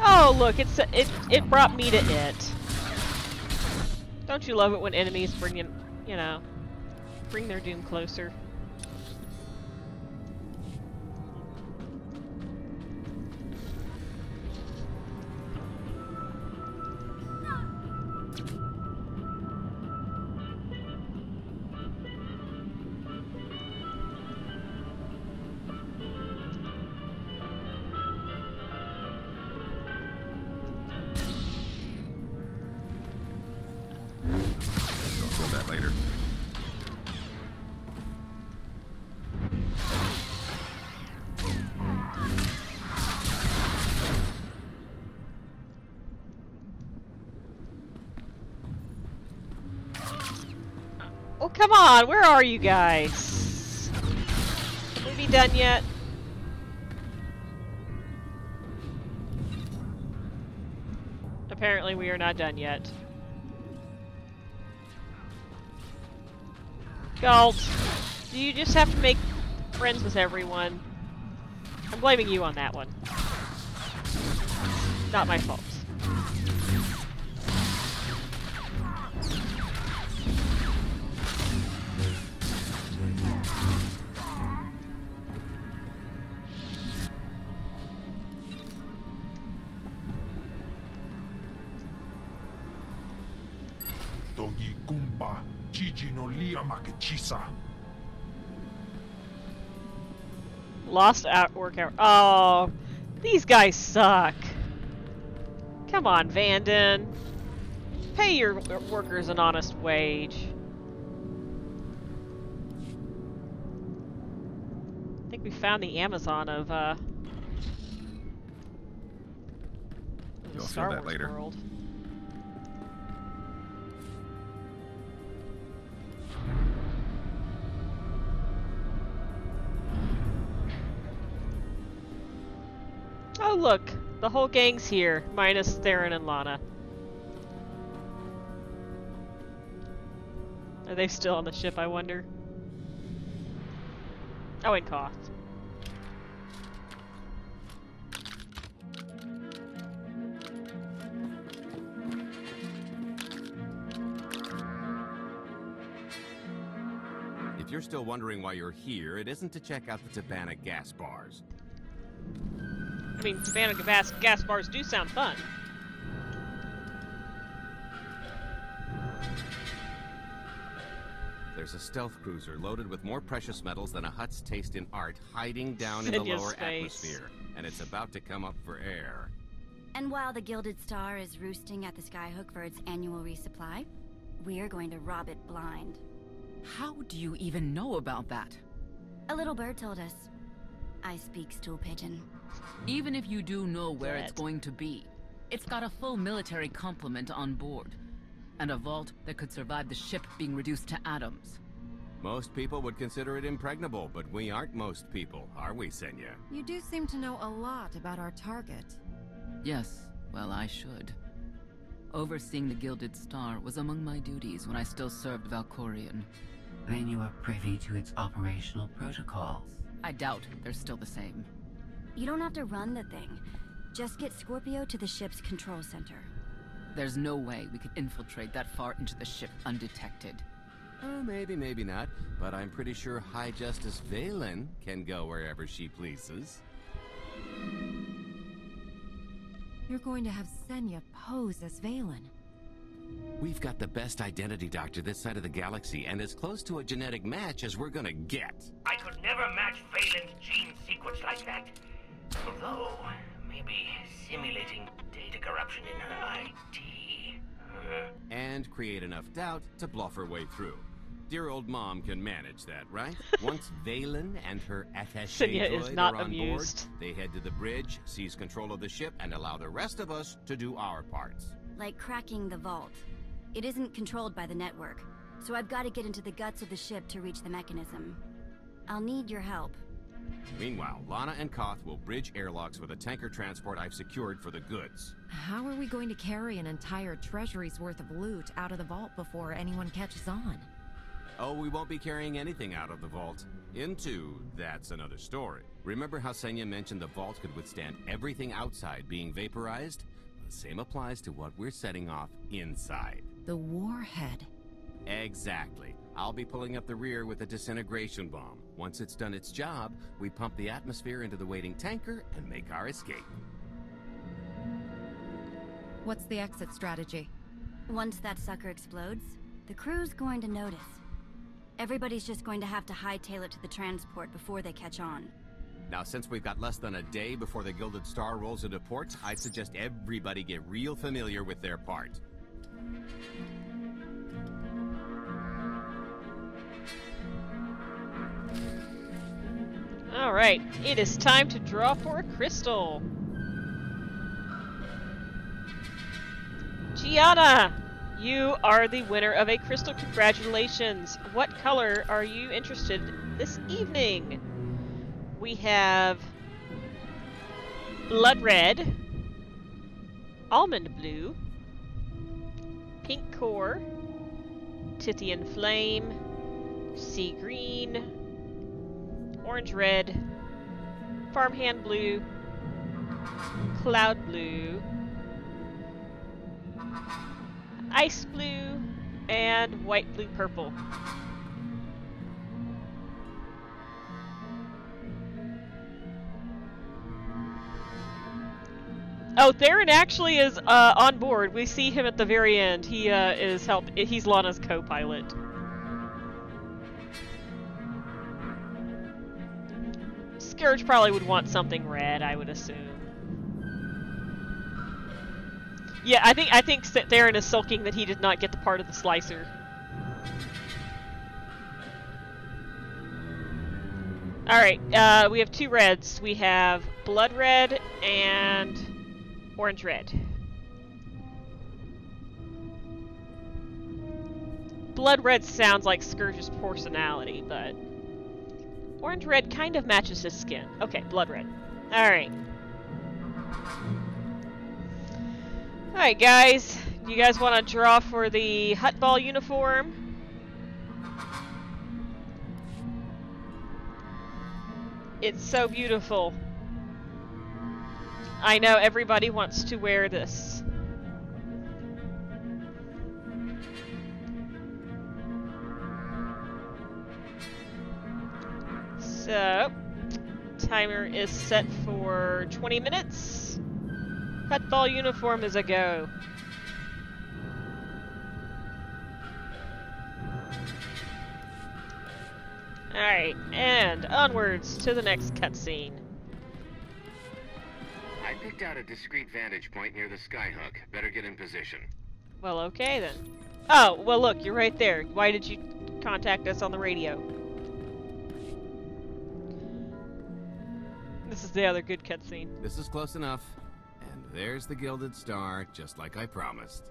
Oh, look, it's it it brought me to it. Don't you love it when enemies bring in, you know, bring their doom closer? On! Where are you guys? Can we be done yet? Apparently we are not done yet. Gault, do you just have to make friends with everyone? I'm blaming you on that one. Not my fault. Lost at work hour. Oh, these guys suck. Come on, Vandin. Pay your workers an honest wage. I think we found the Amazon of uh, You'll Star Wars later. world. Look, the whole gang's here, minus Theron and Lana. Are they still on the ship, I wonder? Oh, and Koth. If you're still wondering why you're here, it isn't to check out the Tabana gas bars. I mean, Savannah gas, gas bars do sound fun. There's a stealth cruiser loaded with more precious metals than a Hutt's taste in art hiding down in the lower face. atmosphere, and it's about to come up for air. And while the Gilded Star is roosting at the Skyhook for its annual resupply, we're going to rob it blind. How do you even know about that? A little bird told us. I speak stool pigeon. Even if you do know where it's going to be, it's got a full military complement on board. And a vault that could survive the ship being reduced to atoms. Most people would consider it impregnable, but we aren't most people, are we, Senya? You do seem to know a lot about our target. Yes, well, I should. Overseeing the Gilded Star was among my duties when I still served Valkorion. Then you are privy to its operational protocols. I doubt they're still the same. You don't have to run the thing. Just get Scorpio to the ship's control center. There's no way we could infiltrate that far into the ship undetected. Oh, maybe, maybe not, but I'm pretty sure High Justice Vaylin can go wherever she pleases. You're going to have Senya pose as Vaylin. We've got the best identity doctor this side of the galaxy, and as close to a genetic match as we're gonna get. I could never match Vaylin's gene sequence like that. Although, maybe simulating data corruption in her IT. Uh, And create enough doubt to bluff her way through. Dear old mom can manage that, right? Once Vaylin and her attaché Senya is not are on amused. board, they head to the bridge, seize control of the ship, and allow the rest of us to do our parts. Like cracking the vault. It isn't controlled by the network, so I've got to get into the guts of the ship to reach the mechanism. I'll need your help. Meanwhile, Lana and Koth will bridge airlocks with a tanker transport I've secured for the goods. How are we going to carry an entire treasury's worth of loot out of the vault before anyone catches on? Oh, we won't be carrying anything out of the vault. Into, that's another story. Remember how Senya mentioned the vault could withstand everything outside being vaporized? The same applies to what we're setting off inside. The warhead. Exactly. I'll be pulling up the rear with a disintegration bomb. Once it's done its job, we pump the atmosphere into the waiting tanker and make our escape. What's the exit strategy? Once that sucker explodes, the crew's going to notice. Everybody's just going to have to hightail it to the transport before they catch on. Now, since we've got less than a day before the Gilded Star rolls into port, I'd suggest everybody get real familiar with their part. Alright, it is time to draw for a crystal. Gianna! You are the winner of a crystal. Congratulations. What color are you interested in this evening? We have blood red, almond blue, pink core, Tithian flame, sea green, orange red, farmhand blue, cloud blue, ice blue, and white blue purple. Oh, Theron actually is uh, on board. We see him at the very end. He uh, is help. He's Lana's co-pilot. Scourge probably would want something red, I would assume. Yeah, I think I think Theron is sulking that he did not get the part of the slicer. Alright, uh, we have two reds. We have blood red and orange red. Blood red sounds like Scourge's personality, but orange red kind of matches his skin. Okay, blood red. Alright. Alright guys, do you guys want to draw for the Huttball uniform? It's so beautiful. I know everybody wants to wear this. So, timer is set for 20 minutes. Huttball uniform is a go. Alright, and onwards to the next cutscene. I picked out a discreet vantage point near the skyhook. Better get in position. Well, okay then. Oh, well look, you're right there. Why did you contact us on the radio? Other good cutscene. This is close enough. And there's the Gilded Star, just like I promised.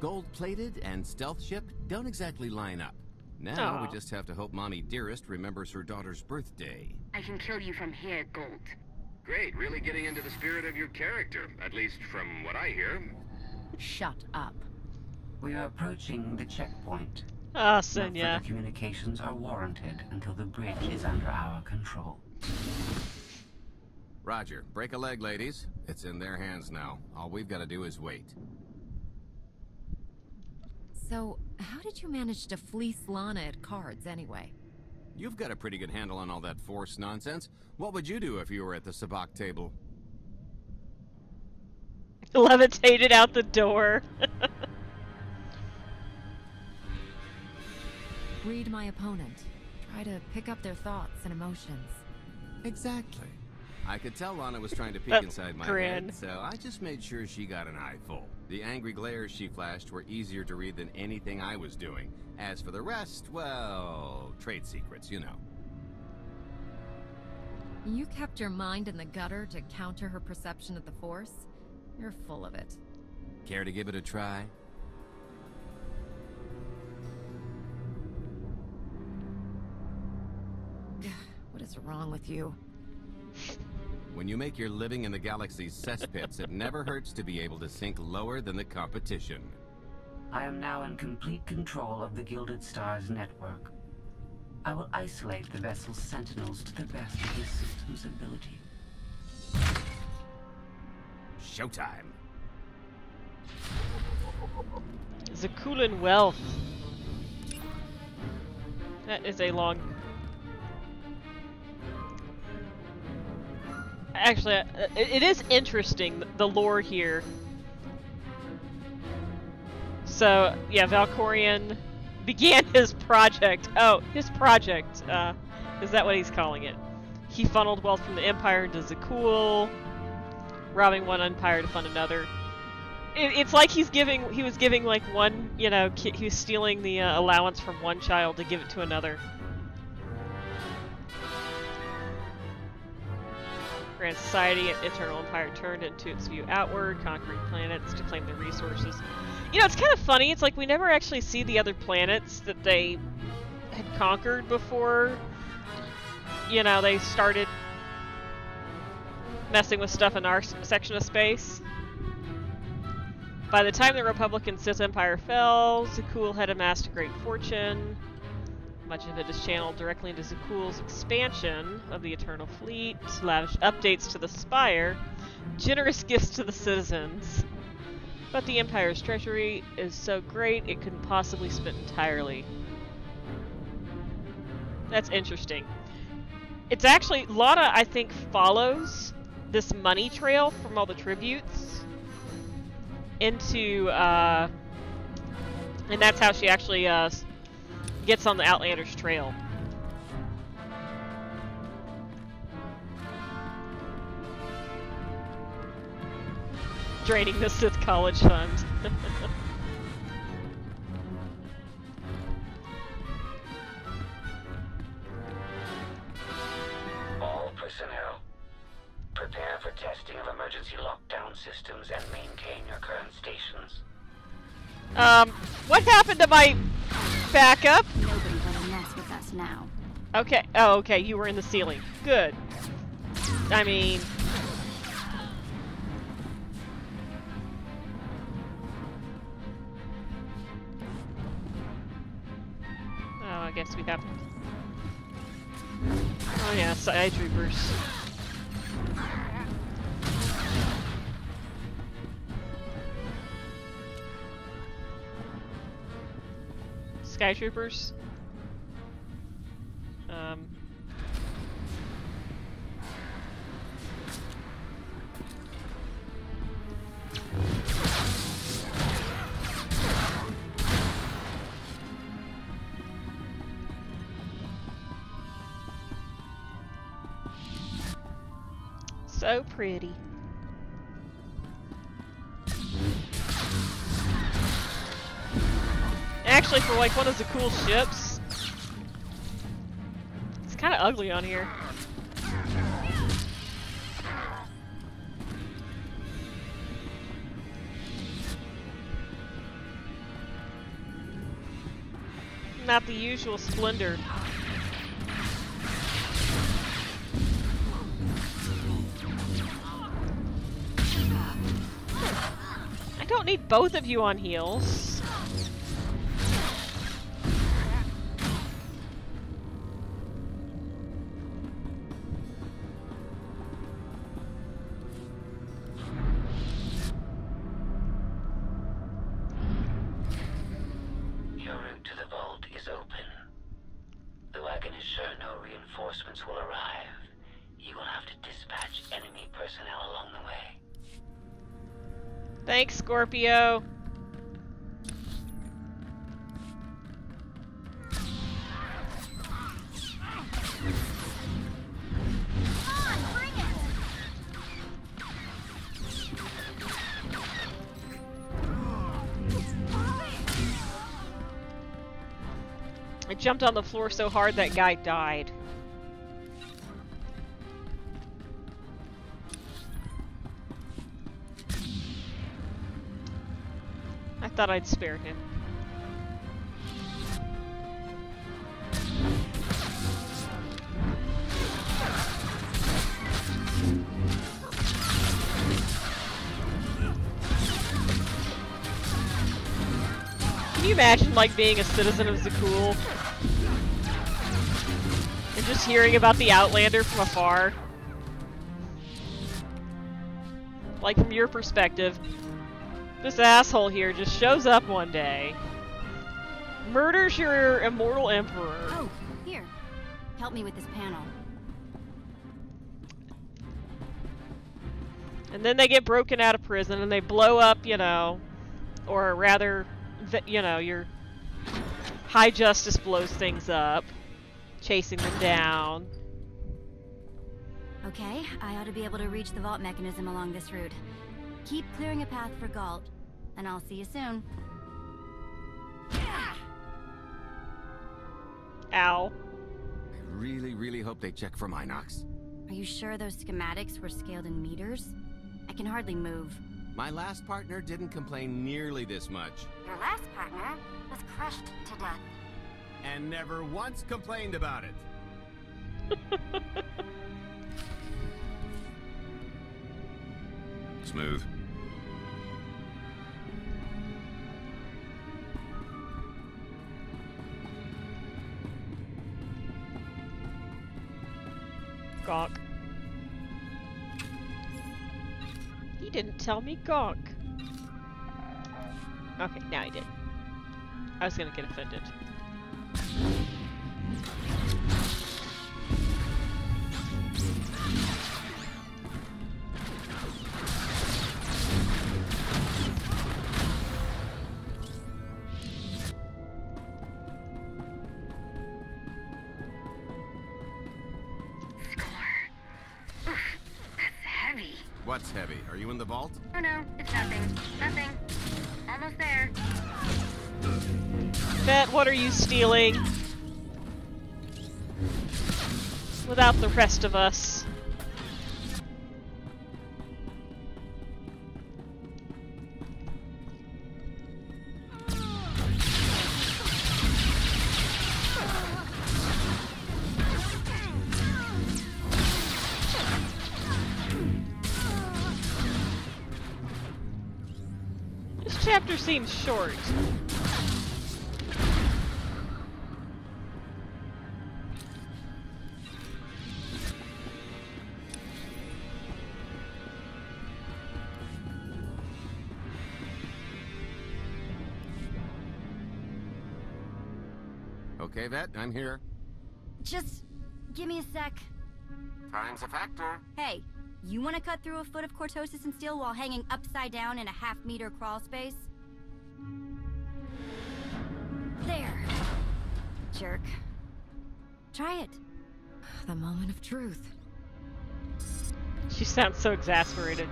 Gault-plated and stealth ship don't exactly line up. Now we just have to hope Mommy Dearest remembers her daughter's birthday. I can kill you from here, Gold. Great, really getting into the spirit of your character, at least from what I hear. Shut up. We are approaching the checkpoint. Ah, No Sonia. further communications are warranted until the bridge is under our control. Roger, break a leg, ladies. It's in their hands now. All we've got to do is wait. So, how did you manage to fleece Lana at cards anyway? You've got a pretty good handle on all that force nonsense. What would you do if you were at the sabacc table? Levitated out the door. Read my opponent. Try to pick up their thoughts and emotions. Exactly. I could tell Lana was trying to peek inside my grin. head, so I just made sure she got an eyeful. The angry glares she flashed were easier to read than anything I was doing. As for the rest, well, trade secrets, you know. You kept your mind in the gutter to counter her perception of the Force? You're full of it. Care to give it a try? What is wrong with you? When you make your living in the galaxy's cesspits, it never hurts to be able to sink lower than the competition. I am now in complete control of the Gilded Stars network. I will isolate the vessel's sentinels to the best of this system's ability. Showtime. Zakuulan wealth. That is a long. Actually, uh, it, is interesting the lore here. So yeah, Valkorion began his project. Oh, his project. Uh, is that what he's calling it? He funneled wealth from the Empire into Zakuul, robbing one empire to fund another it, it's like he's giving he was giving like one you know he was stealing the uh, allowance from one child to give it to another grand society and eternal empire turned into its view outward conquering planets to claim their resources. You know it's kind of funny it's like we never actually see the other planets that they had conquered before. You know they started messing with stuff in our section of space. By the time the Republican Sith Empire fell, Zakuul had amassed a great fortune. Much of it is channeled directly into Zakuul's expansion of the Eternal Fleet, lavish updates to the Spire, generous gifts to the citizens. But the Empire's treasury is so great it couldn't possibly spend entirely. That's interesting. It's actually, Lana, I think, follows this money trail from all the tributes into, uh, and that's how she actually uh, gets on the Outlander's trail. Draining the Sith College fund. All personnel, prepare for testing of emergency lockdown systems and maintain your current stations. Um, what happened to my backup? Nobody gonna mess with us now. Okay. Oh, okay. You were in the ceiling. Good. I mean... Oh, I guess we have... Oh yeah, side troopers. Sky troopers. Um, so pretty. Actually, for like one of the cool ships, it's kind of ugly on here. Not the usual splendor. I don't need both of you on heels. Scorpio. I jumped on the floor so hard that guy died. Thought I'd spare him. Can you imagine, like, being a citizen of Zakuul? And just hearing about the Outlander from afar? Like, from your perspective, this asshole here just shows up one day, murders your immortal emperor. Oh, here. Help me with this panel. And then they get broken out of prison and they blow up, you know, or rather, you know, your high justice blows things up, chasing them down. Okay, I ought to be able to reach the vault mechanism along this route. Keep clearing a path for Gault, and I'll see you soon. Ow. I really, really hope they check for mynocks. Are you sure those schematics were scaled in meters? I can hardly move. My last partner didn't complain nearly this much. Your last partner was crushed to death. And never once complained about it. Smooth. Gonk. He didn't tell me gonk. Okay, now he did. I was gonna get offended. Vault? Oh no, it's nothing. Nothing. Almost there. Vette, what are you stealing? Without the rest of us. Seems short. Okay, Vette, I'm here. Just give me a sec. Time's a factor. Hey, you want to cut through a foot of cortosis and steel while hanging upside down in a half meter crawl space? There. Jerk. Try it. The moment of truth. She sounds so exasperated.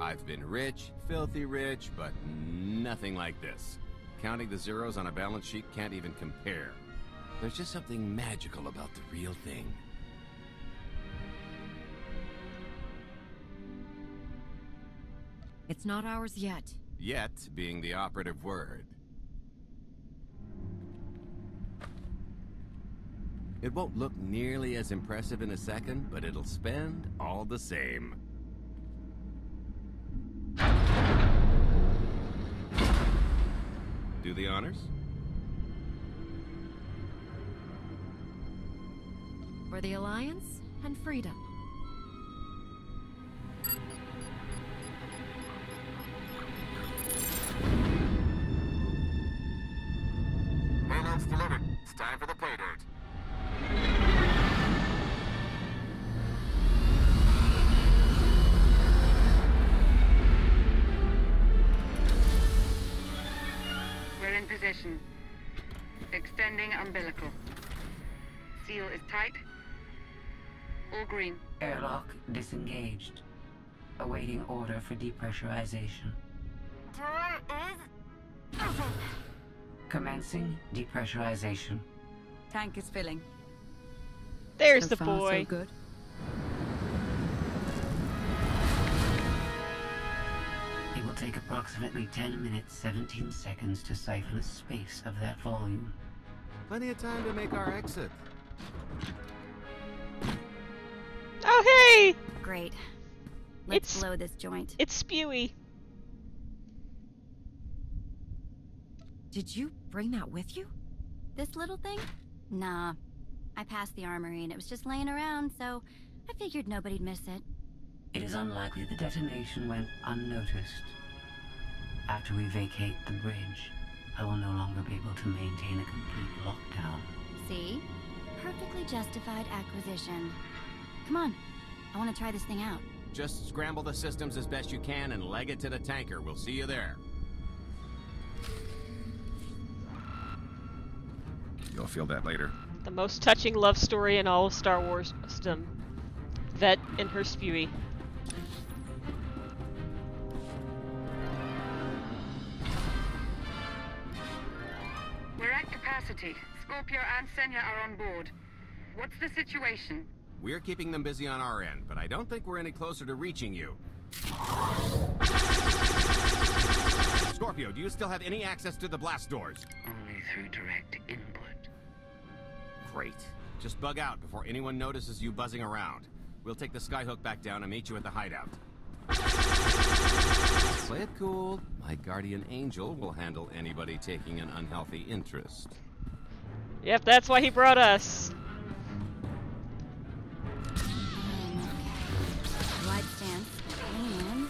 I've been rich, filthy rich, but nothing like this. Counting the zeros on a balance sheet can't even compare. There's just something magical about the real thing. It's not ours yet. Yet being the operative word. It won't look nearly as impressive in a second, but it'll spend all the same. Do the honors? For the Alliance and freedom. Payload's delivered. It's time for the pay dirt. We're in position. Extending umbilical. Seal is tight. All green. Airlock disengaged. Awaiting order for depressurization. Door is open. Commencing depressurization. Tank is filling. There's So the far, so boy. good. It will take approximately 10 minutes 17 seconds to siphon a space of that volume. Plenty of time to make our exit. Oh, hey! Great. Let's It's- blow this joint. It's Spewy. Did you bring that with you? This little thing? Nah. I passed the armory and it was just laying around, so I figured nobody'd miss it. It is unlikely the detonation went unnoticed. After we vacate the bridge, I will no longer be able to maintain a complete lockdown. See? Perfectly justified acquisition. Come on. I want to try this thing out. Just scramble the systems as best you can and leg it to the tanker. We'll see you there. You'll feel that later. The most touching love story in all of Star Wars wisdom. Vette and her Spewy. We're at capacity. Scorpio and Senya are on board. What's the situation? We're keeping them busy on our end, but I don't think we're any closer to reaching you. Scorpio, do you still have any access to the blast doors? Only through direct input. Great. Just bug out before anyone notices you buzzing around. We'll take the skyhook back down and meet you at the hideout. Play it cool. My guardian angel will handle anybody taking an unhealthy interest. Yep, that's why he brought us. Wide stance. Lean in.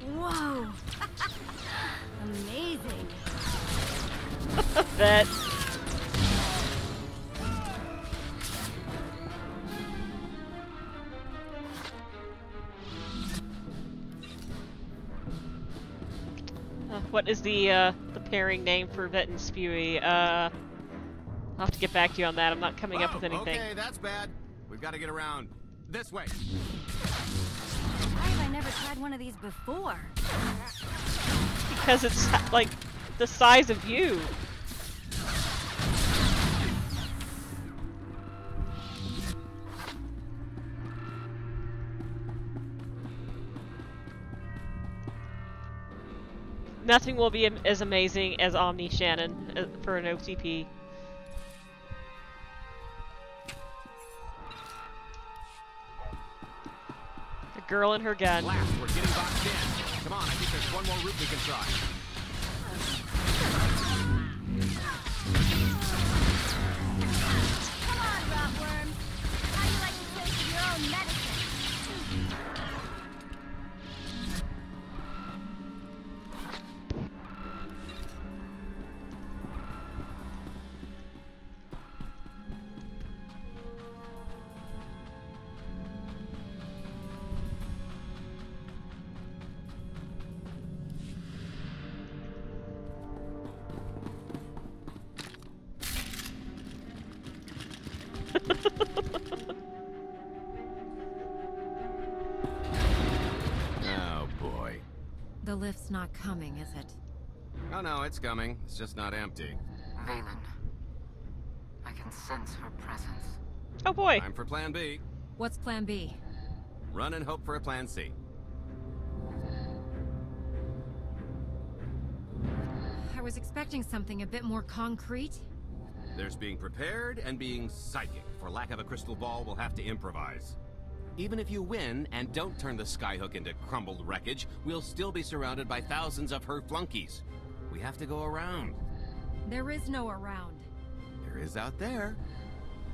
And... Whoa! Amazing. Bet. Uh, what is the uh, the pairing name for Vette and Spewy? Uh, I'll have to get back to you on that. I'm not coming up with anything. Okay, that's bad. We've got to get around. This way. Why have I never tried one of these before? Because it's like the size of you. Nothing will be as amazing as Omni Shannon uh, for an OTP. Girl and her gun. Blast, we're getting boxed in. Come on, I think there's one more route we can try. Coming, is it? Oh no, it's coming. It's just not empty. Vaylin. I can sense her presence. Oh boy. Time for plan B. What's plan B? Run and hope for a plan C. I was expecting something a bit more concrete. There's being prepared and being psychic. For lack of a crystal ball, we'll have to improvise. Even if you win and don't turn the skyhook into crumbled wreckage, we'll still be surrounded by thousands of her flunkies. We have to go around. There is no around. There is out there.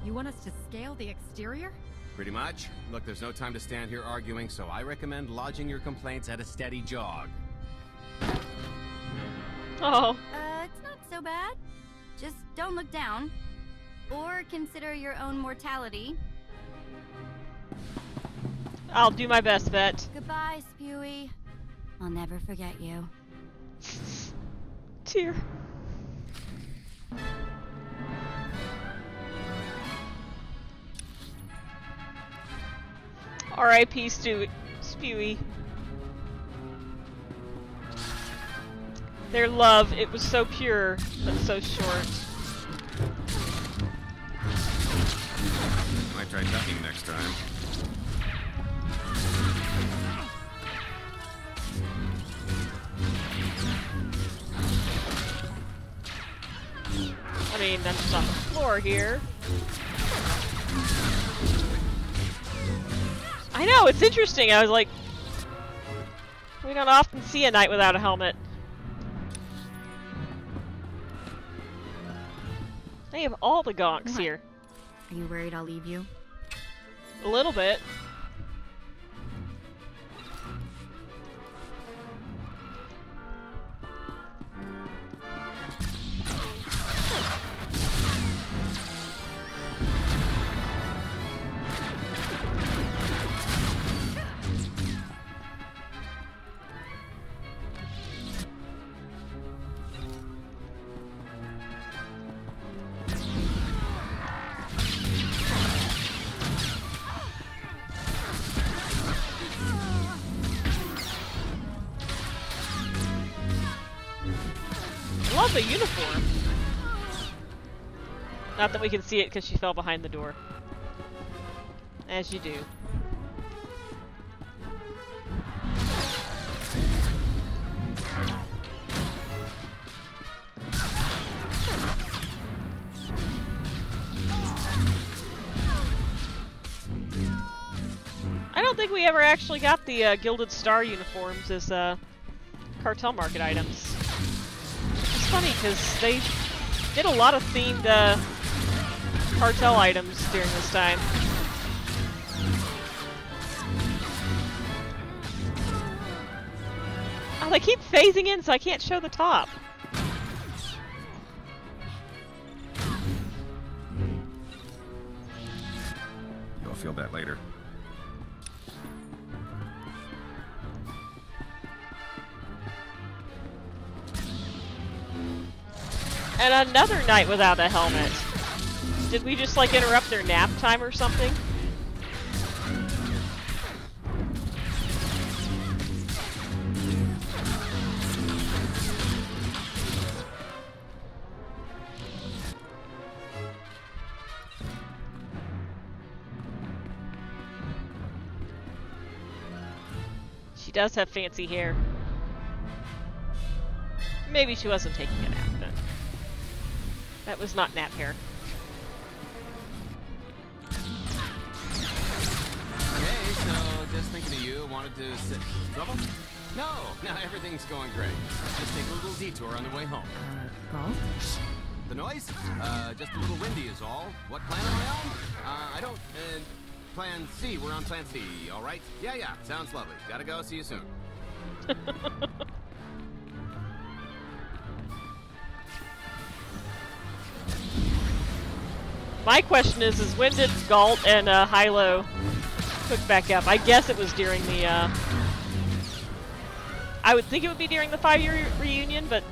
You want us to scale the exterior? Pretty much. Look, there's no time to stand here arguing, so I recommend lodging your complaints at a steady jog. Oh. Uh, it's not so bad. Just don't look down. Or consider your own mortality. I'll do my best, Vette. Goodbye, Spewy. I'll never forget you. Tear. R.I.P. Stu Spewy. Their love, it was so pure, but so short. Might try ducking next time. I mean, I'm just on the floor here. I know, it's interesting. I was like, we don't often see a knight without a helmet. They have all the gonks What? here. Are you worried I'll leave you? A little bit. I love the uniform. Not that we can see it because she fell behind the door. As you do. I don't think we ever actually got the uh, Gilded Star uniforms as uh, cartel market items. Funny because they did a lot of themed uh, cartel items during this time. Oh, they keep phasing in so I can't show the top. You'll feel that later. And another night without a helmet. Did we just like interrupt their nap time or something? She does have fancy hair. Maybe she wasn't taking a nap, but that was not nap hair. Hey, so just thinking of you, wanted to sit. Trouble? No, no, everything's going great. Just take a little detour on the way home. Uh, golf? The noise? Uh, just a little windy is all. What plan am I on? Uh, I don't, uh, plan C. We're on plan C, all right? Yeah, yeah, sounds lovely. Gotta go, see you soon. My question is, is when did Gault and uh, Hylo hook back up? I guess it was during the, uh... I would think it would be during the five-year re reunion, but...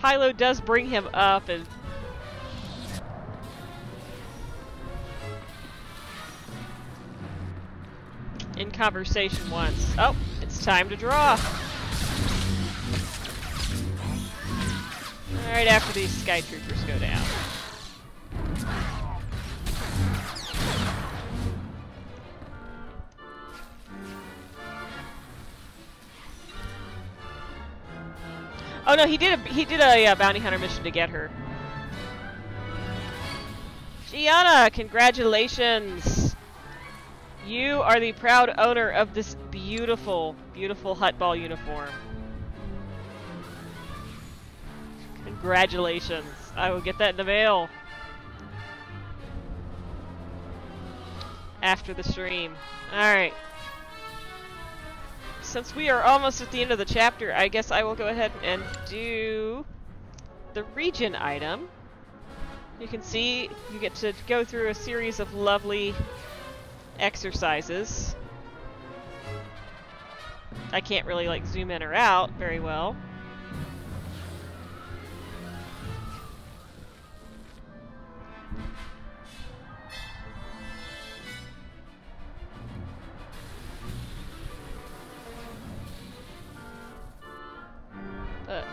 Hylo does bring him up and... In conversation once. Oh, it's time to draw. Right after these Sky Troopers go down. Oh no, he did a he did a uh, bounty hunter mission to get her. Gianna, congratulations! You are the proud owner of this beautiful, beautiful Huttball uniform. Congratulations. I will get that in the mail. After the stream. Alright. Since we are almost at the end of the chapter, I guess I will go ahead and do the region item. You can see you get to go through a series of lovely exercises. I can't really like zoom in or out very well.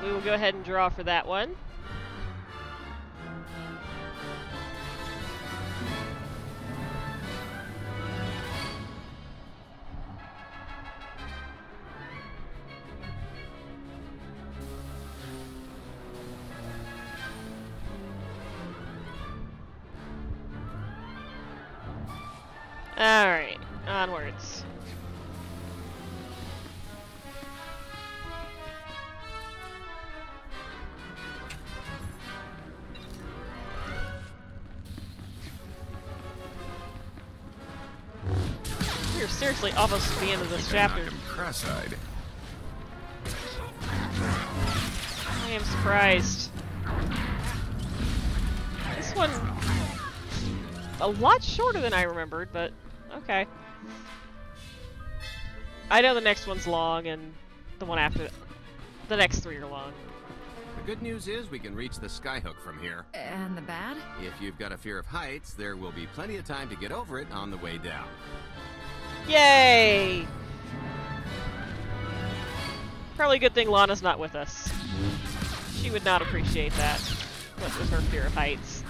We will go ahead and draw for that one. Seriously almost at the end of this chapter. Cross-eyed. I am surprised. This one a lot shorter than I remembered, but okay. I know the next one's long, and the one after the next three are long. The good news is we can reach the skyhook from here. And the bad? If you've got a fear of heights, there will be plenty of time to get over it on the way down. Yay! Probably a good thing Lana's not with us. She would not appreciate that. What with her fear of heights.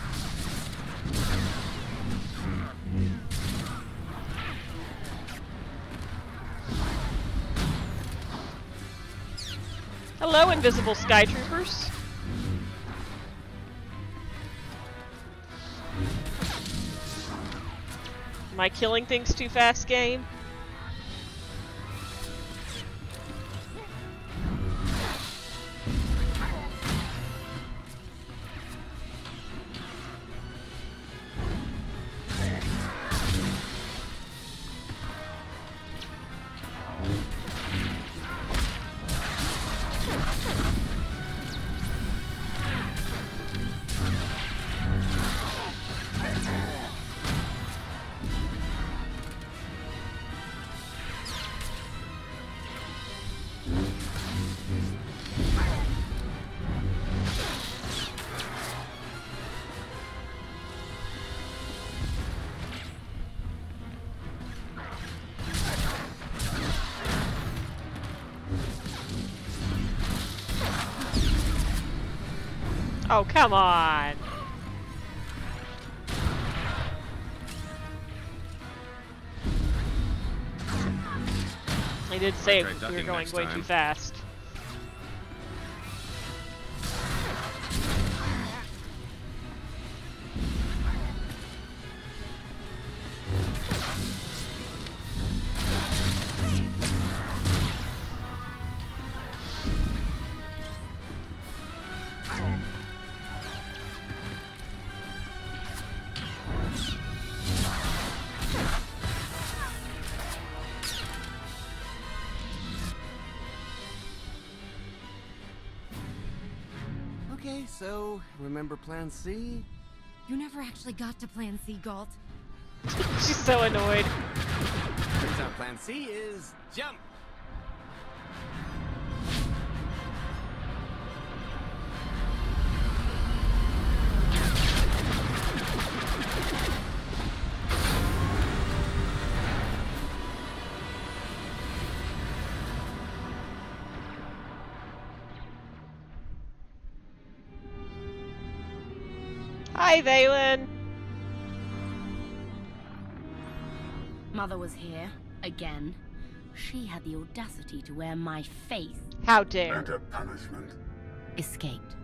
Hello, invisible sky troopers. Am I killing things too fast, game? Oh, come on! I did say we were going way too fast. Plan C? You never actually got to Plan C, Gault. She's so annoyed. Turns out Plan C is jump. Hi, Vaylin! Mother was here, again. She had the audacity to wear my face. How dare. And a punishment. Escaped.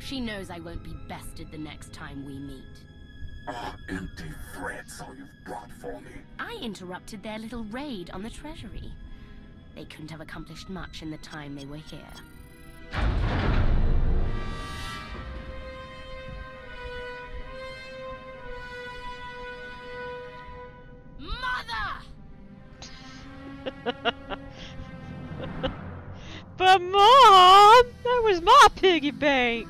She knows I won't be bested the next time we meet. Ah, empty threats all you've brought for me. I interrupted their little raid on the treasury. They couldn't have accomplished much in the time they were here. Piggy bank.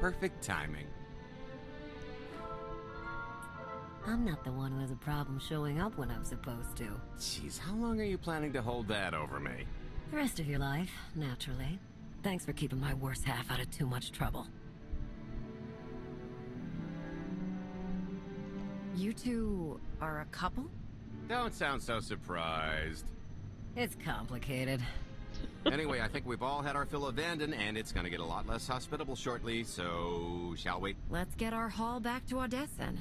Perfect timing. I'm not the one who has a problem showing up when I'm supposed to. Jeez, how long are you planning to hold that over me? The rest of your life, naturally. Thanks for keeping my worst half out of too much trouble. You two are a couple? Don't sound so surprised. It's complicated. anyway, I think we've all had our fill of Vandin, and it's gonna get a lot less hospitable shortly, so shall we? Let's get our haul back to Odessen.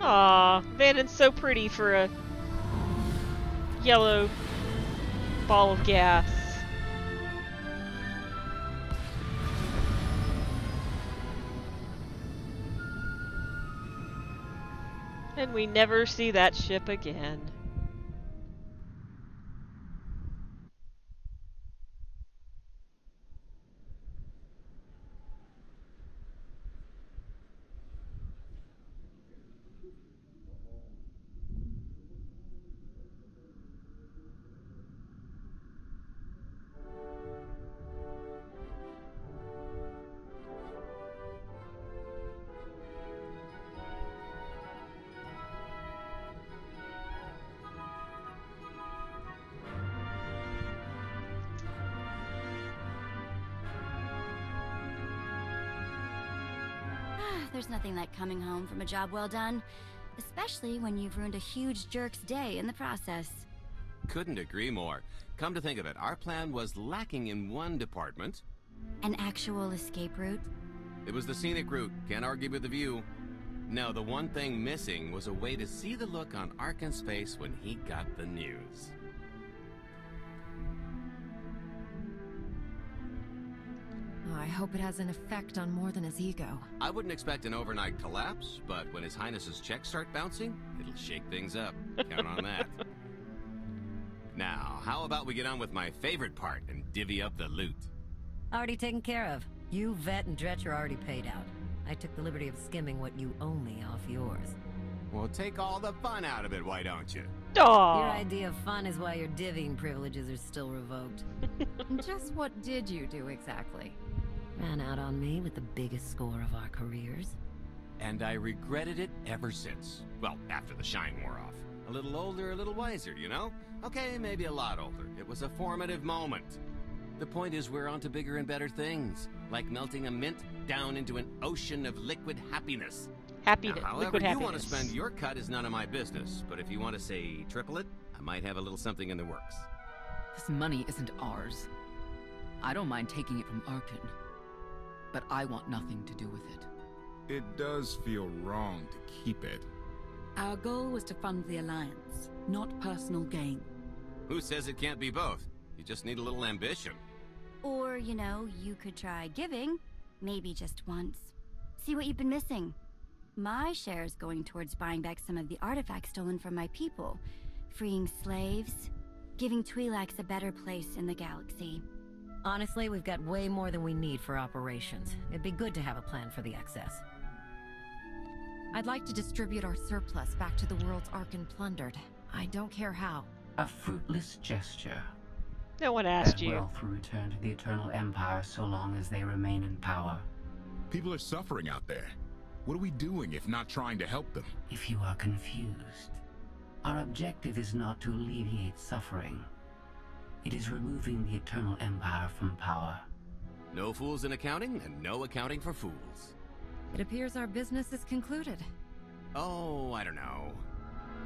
Aw, Vandin's so pretty for a yellow ball of gas. And we never see that ship again. Nothing like coming home from a job well done, especially when you've ruined a huge jerk's day in the process. Couldn't agree more. Come to think of it, our plan was lacking in one department. An actual escape route? It was the scenic route. Can't argue with the view. No, the one thing missing was a way to see the look on Arcann's face when he got the news. I hope it has an effect on more than his ego. I wouldn't expect an overnight collapse, but when His Highness's checks start bouncing, it'll shake things up. Count on that. Now, how about we get on with my favorite part and divvy up the loot? Already taken care of. You, Vette, and Dretch are already paid out. I took the liberty of skimming what you owe me off yours. Well, take all the fun out of it, why don't you? Your idea of fun is why your divvying privileges are still revoked. Just what did you do exactly? Ran out on me with the biggest score of our careers. And I regretted it ever since. Well, after the shine wore off. A little older, a little wiser, you know? Okay, maybe a lot older. It was a formative moment. The point is we're on to bigger and better things, like melting a mint down into an ocean of liquid happiness. Happy Now, however liquid you happiness. want to spend your cut is none of my business, but if you want to say triple it, I might have a little something in the works. This money isn't ours. I don't mind taking it from Arcann. But I want nothing to do with it. It does feel wrong to keep it. Our goal was to fund the Alliance, not personal gain. Who says it can't be both? You just need a little ambition. Or, you know, you could try giving. Maybe just once. See what you've been missing. My share is going towards buying back some of the artifacts stolen from my people, freeing slaves, giving Twi'leks a better place in the galaxy. Honestly, we've got way more than we need for operations. It'd be good to have a plan for the excess. I'd like to distribute our surplus back to the worlds Arcann plundered. I don't care how. A fruitless gesture. No one asked that you. wealth will return to the Eternal Empire so long as they remain in power. People are suffering out there. What are we doing if not trying to help them? If you are confused, our objective is not to alleviate suffering. It is removing the Eternal Empire from power. No fools in accounting, and no accounting for fools. It appears our business is concluded. Oh, I don't know.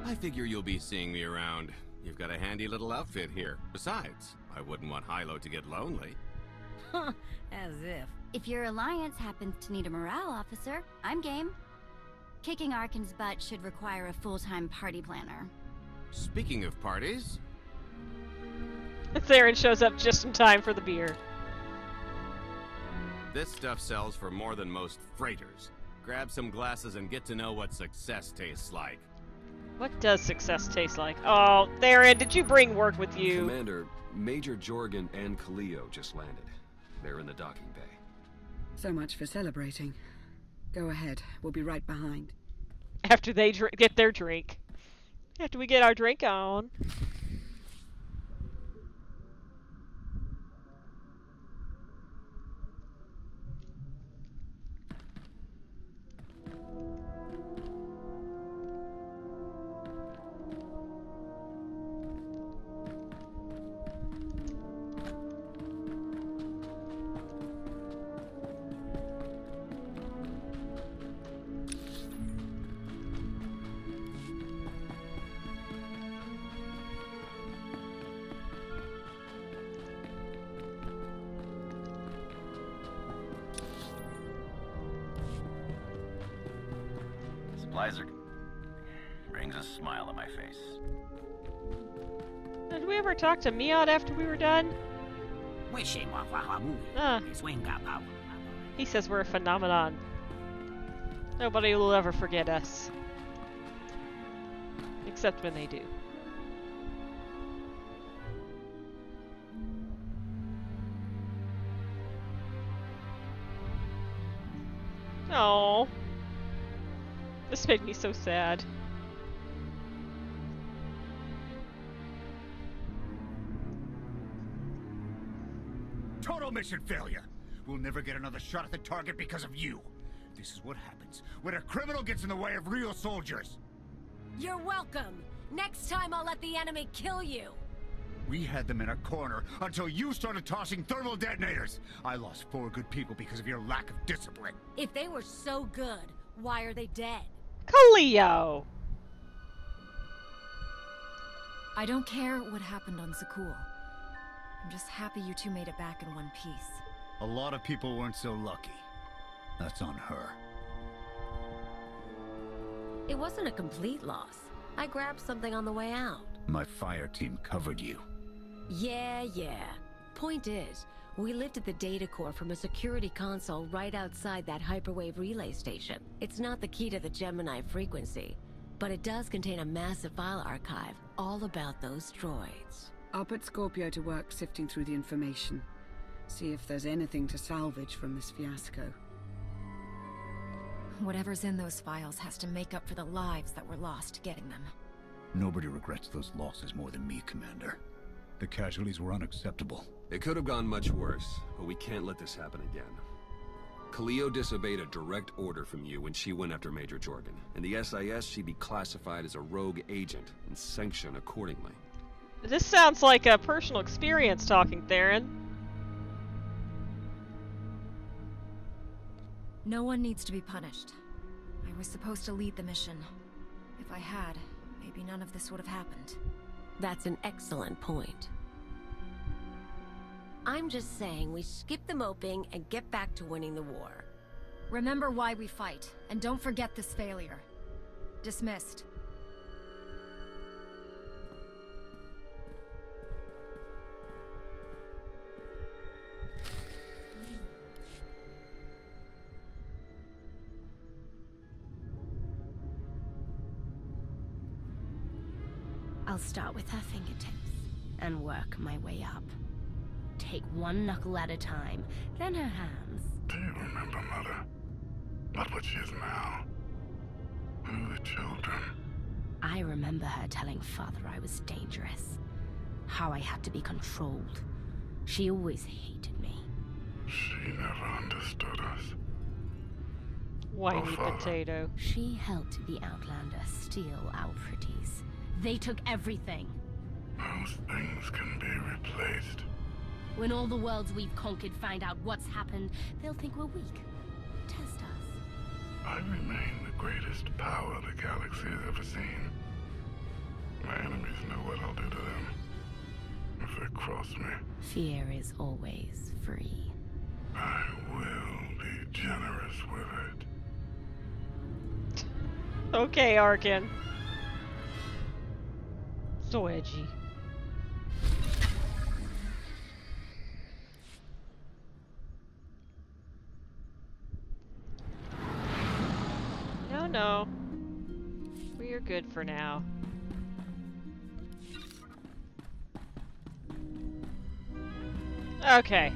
I figure you'll be seeing me around. You've got a handy little outfit here. Besides, I wouldn't want Hylo to get lonely. Huh. As if. If your alliance happens to need a morale officer, I'm game. Kicking Arcann's butt should require a full-time party planner. Speaking of parties, Theron shows up just in time for the beer. this stuff sells for more than most freighters. Grab some glasses and get to know what success tastes like. What does success taste like? Oh, Theron, did you bring work with you? Commander, Major Jorgan and Kaliyo just landed. They're in the docking bay. So much for celebrating. Go ahead, we'll be right behind. After they dr- get their drink. After we get our drink on. Talk to Miot after we were done? Ah. He says we're a phenomenon. Nobody will ever forget us. Except when they do. Oh. This made me so sad. Total mission failure. We'll never get another shot at the target because of you. This is what happens when a criminal gets in the way of real soldiers. You're welcome. Next time I'll let the enemy kill you. We had them in a corner until you started tossing thermal detonators. I lost four good people because of your lack of discipline. If they were so good, why are they dead? Kaliyo! I don't care what happened on Zakuul. I'm just happy you two made it back in one piece. A lot of people weren't so lucky. That's on her. It wasn't a complete loss. I grabbed something on the way out. My fire team covered you. Yeah, yeah. Point is, we lifted the data core from a security console right outside that hyperwave relay station. It's not the key to the Gemini frequency, but it does contain a massive file archive all about those droids. I'll put Scorpio to work sifting through the information. See if there's anything to salvage from this fiasco. Whatever's in those files has to make up for the lives that were lost getting them. Nobody regrets those losses more than me, Commander. The casualties were unacceptable. It could have gone much worse, but we can't let this happen again. Kaliyo disobeyed a direct order from you when she went after Major Jorgan. In the SIS, she'd be classified as a rogue agent and sanctioned accordingly. This sounds like a personal experience talking, Theron. No one needs to be punished. I was supposed to lead the mission. If I had, maybe none of this would have happened. That's an excellent point. I'm just saying we skip the moping and get back to winning the war. Remember why we fight, and don't forget this failure. Dismissed. I'll start with her fingertips and work my way up. Take one knuckle at a time, then her hands. Do you remember, Mother? Not what she is now. Who are the children? I remember her telling Father I was dangerous. How I had to be controlled. She always hated me. She never understood us. Whiny Oh, potato. She helped the Outlander steal our pretties. They took everything. Those things can be replaced. When all the worlds we've conquered find out what's happened, they'll think we're weak. Test us. I remain the greatest power the galaxy has ever seen. My enemies know what I'll do to them. If they cross me, Fear is always free. I will be generous with it. Okay, Arcann. So edgy. No, no. We are good for now. Okay.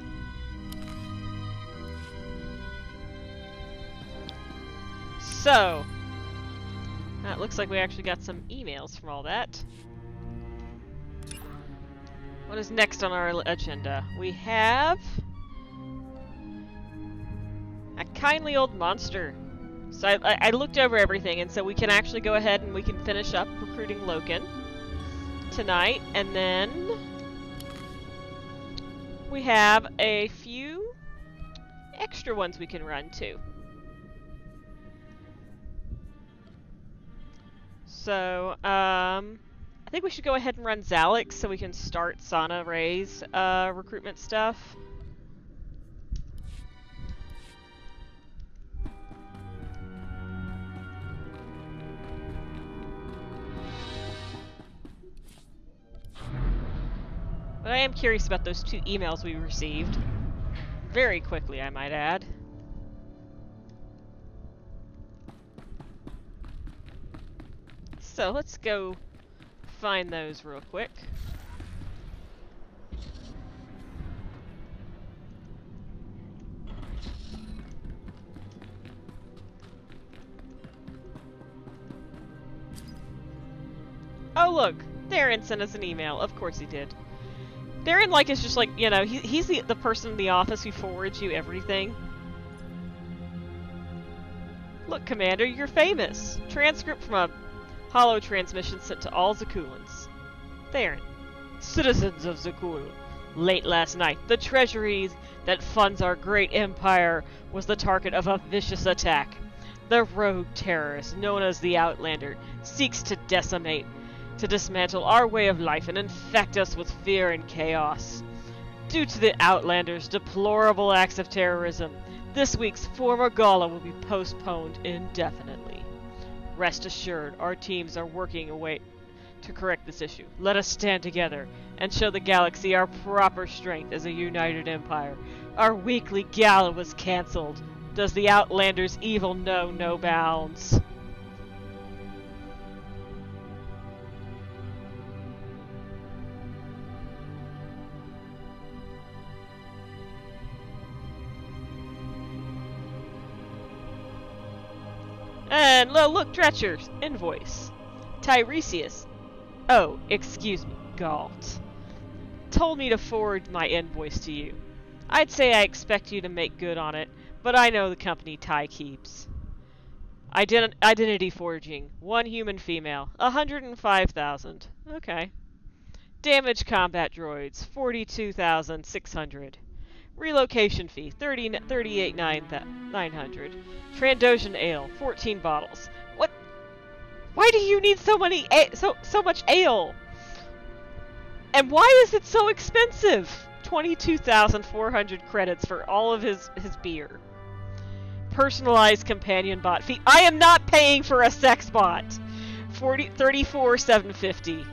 So, that looks like we actually got some emails from all that. What is next on our agenda? We have a kindly old monster. So I, I, looked over everything, and so we can actually go ahead and we can finish up recruiting Lokin tonight, and then we have a few extra ones we can run too. So, um, think we should go ahead and run Zalix so we can start Sana-Rae's uh, recruitment stuff. But I am curious about those two emails we received. Very quickly, I might add. So let's go find those real quick. Oh look, Theron sent us an email. Of course he did. Theron like is just like you know he, he's the the person in the office who forwards you everything. Look, Commander, you're famous. Transcript from a holo transmission sent to all Zakuulans. Theron. Citizens of Zakuul. Late last night, the treasury that funds our great empire was the target of a vicious attack. The rogue terrorist, known as the Outlander, seeks to decimate, to dismantle our way of life and infect us with fear and chaos. Due to the Outlander's deplorable acts of terrorism, this week's former gala will be postponed indefinitely. Rest assured, our teams are working away to correct this issue. Let us stand together and show the galaxy our proper strength as a united empire. Our weekly gala was cancelled. Does the Outlander's evil know no bounds? And lo, look, Dretcher's invoice. Tiresias. Oh, excuse me, Gault. Told me to forward my invoice to you. I'd say I expect you to make good on it, but I know the company Ty keeps. Ident identity forging. One human female. 105,000. Okay. Damage combat droids. 42,600. Relocation fee, 30, 38 900. Trandoshan ale, 14 bottles. What? Why do you need so many so so much ale? And why is it so expensive? 22,400 credits for all of his his beer. Personalized companion bot fee. I am not paying for a sex bot. 40 34 750.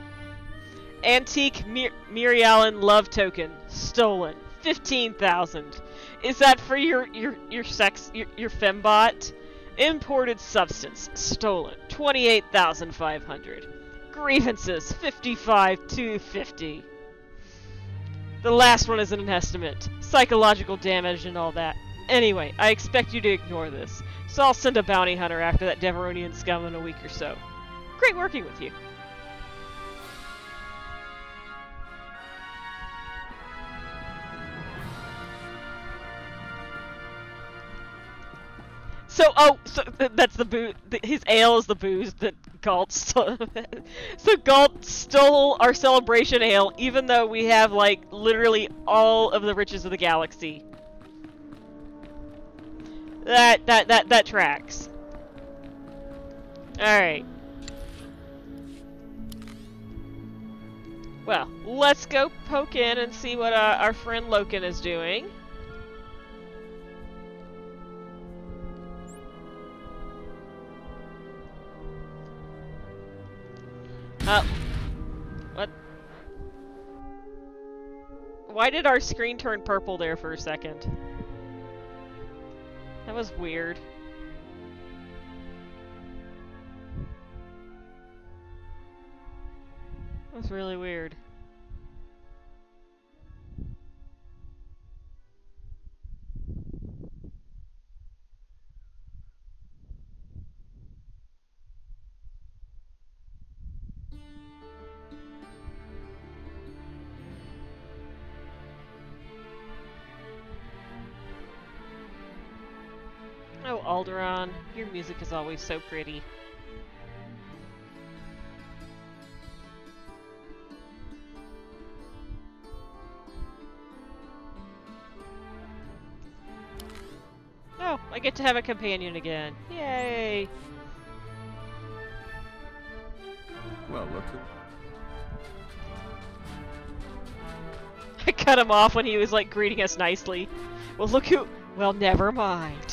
Antique Mir Mirialan love token stolen fifteen thousand. Is that for your your your sex your your fembot? Imported substance stolen twenty eight thousand five hundred. Grievances fifty five two fifty. The last one is an estimate. Psychological damage and all that. Anyway, I expect you to ignore this, so I'll send a bounty hunter after that Devaronian scum in a week or so. Great working with you. So, oh, so th that's the. Th his ale is the booze that Gault stole. so Gault stole our celebration ale, even though we have like literally all of the riches of the galaxy. That that that that tracks. All right. Well, let's go poke in and see what uh, our friend Lokin is doing. Uh, what? Why did our screen turn purple there for a second? That was weird. That was really weird. Your music is always so pretty. Oh, I get to have a companion again. Yay! Well, look who... I cut him off when he was like greeting us nicely. Well, look who. Well, never mind.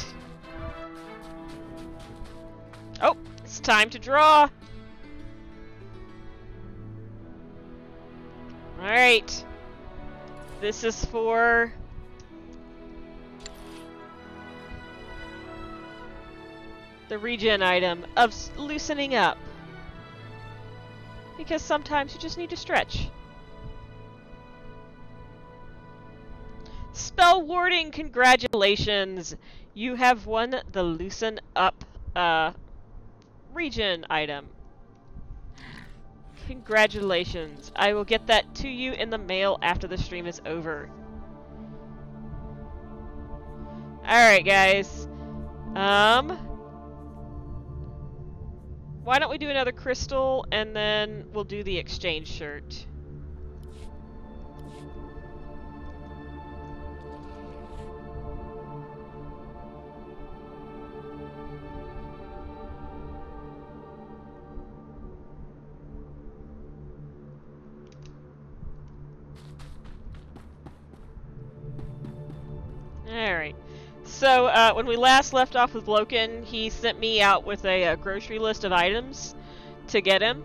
Time to draw. Alright. This is for... The regen item of loosening up. Because sometimes you just need to stretch. Spell warding, congratulations! You have won the loosen up uh, regen item. Congratulations. I will get that to you in the mail after the stream is over. Alright, guys. Um... Why don't we do another crystal, and then we'll do the exchange shirt. So uh, when we last left off with Lokin, he sent me out with a, a grocery list of items to get him,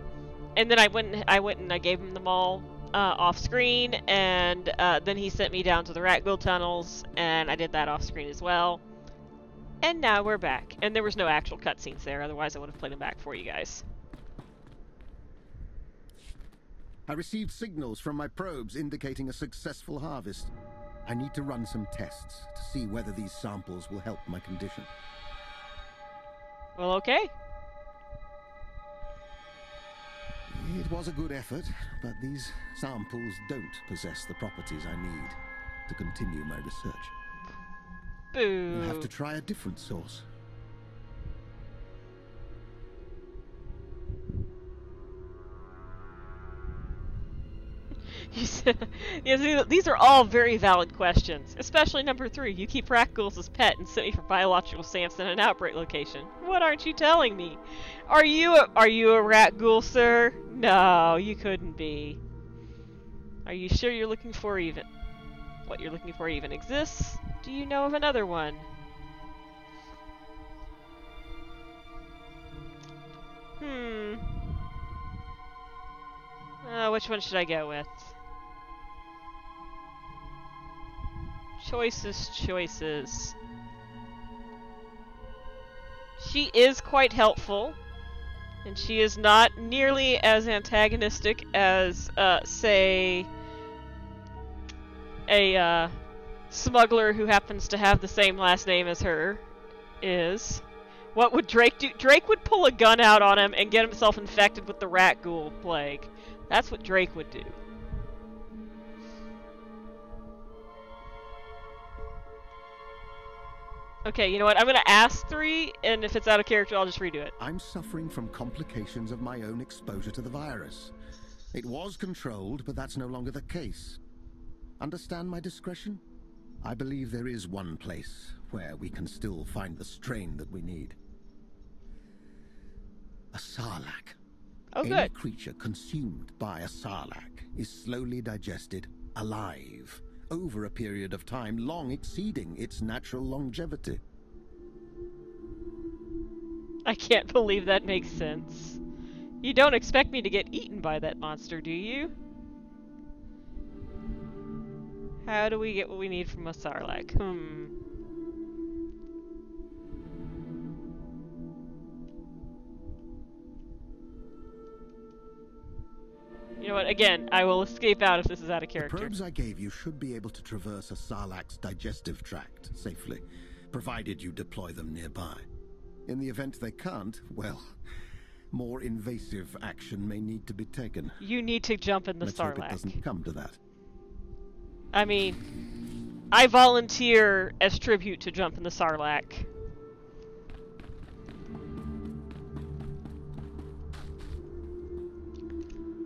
and then I went and, I went and I gave him them all uh, off screen, and uh, then he sent me down to the Ratghoul tunnels, and I did that off screen as well. And now we're back, and there was no actual cutscenes there. Otherwise, I would have played them back for you guys. I received signals from my probes indicating a successful harvest. I need to run some tests to see whether these samples will help my condition. Well, okay. It was a good effort, but these samples don't possess the properties I need to continue my research. Boo. We'll have to try a different source. said, these are all very valid questions, especially number three. You keep Ratghouls as pet and sent me for biological stamps in an outbreak location. What aren't you telling me? Are you a, are you a Ratghoul, sir? No, you couldn't be. Are you sure you're looking for even? What you're looking for even exists? Do you know of another one? Hmm. Uh, which one should I go with? Choices, choices. She is quite helpful, and she is not nearly as antagonistic as, uh, say, a uh, smuggler who happens to have the same last name as her is. What would Drake do? Drake would pull a gun out on him and get himself infected with the Ratghoul plague. That's what Drake would do. Okay, you know what? I'm gonna ask three, and if it's out of character, I'll just redo it. I'm suffering from complications of my own exposure to the virus. It was controlled, but that's no longer the case. Understand my discretion? I believe there is one place where we can still find the strain that we need. A Sarlacc. Oh, Any good. creature consumed by a Sarlacc is slowly digested alive over a period of time long exceeding its natural longevity. I can't believe that makes sense. You don't expect me to get eaten by that monster, do you? How do we get what we need from a Sarlacc? Hmm. You know what? Again, I will escape out if this is out of character. The probes I gave you should be able to traverse a Sarlacc's digestive tract safely, provided you deploy them nearby. In the event they can't, well, more invasive action may need to be taken. You need to jump in the Let's hope it doesn't come to that. I mean, I volunteer as tribute to jump in the Sarlacc.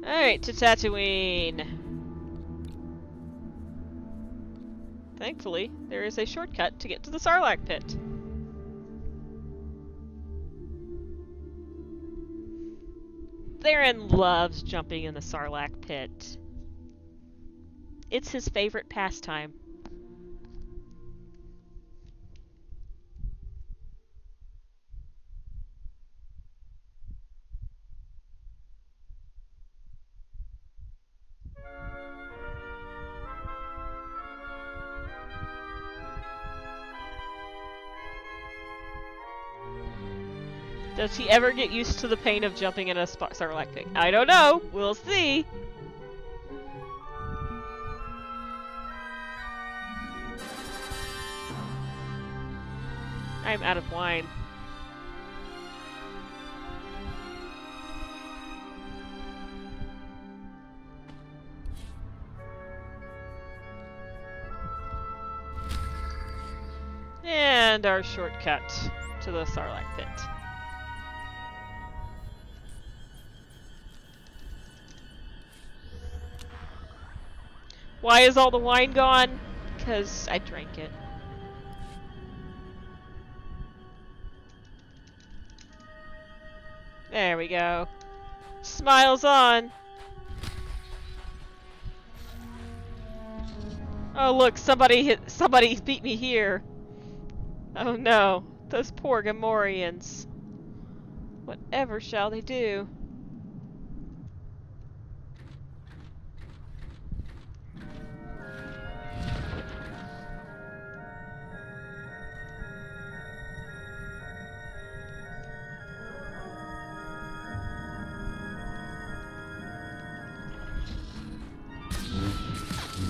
Alright, to Tatooine. Thankfully, there is a shortcut to get to the Sarlacc pit. Theron loves jumping in the Sarlacc pit. It's his favorite pastime. Does he ever get used to the pain of jumping in a Sarlacc pit? I don't know. We'll see. I'm out of wine. And our shortcut to the Sarlacc pit. Why is all the wine gone? Because I drank it. There we go. Smiles on. Oh look, somebody hit somebody beat me here. Oh no, those poor Gamorreans. Whatever shall they do?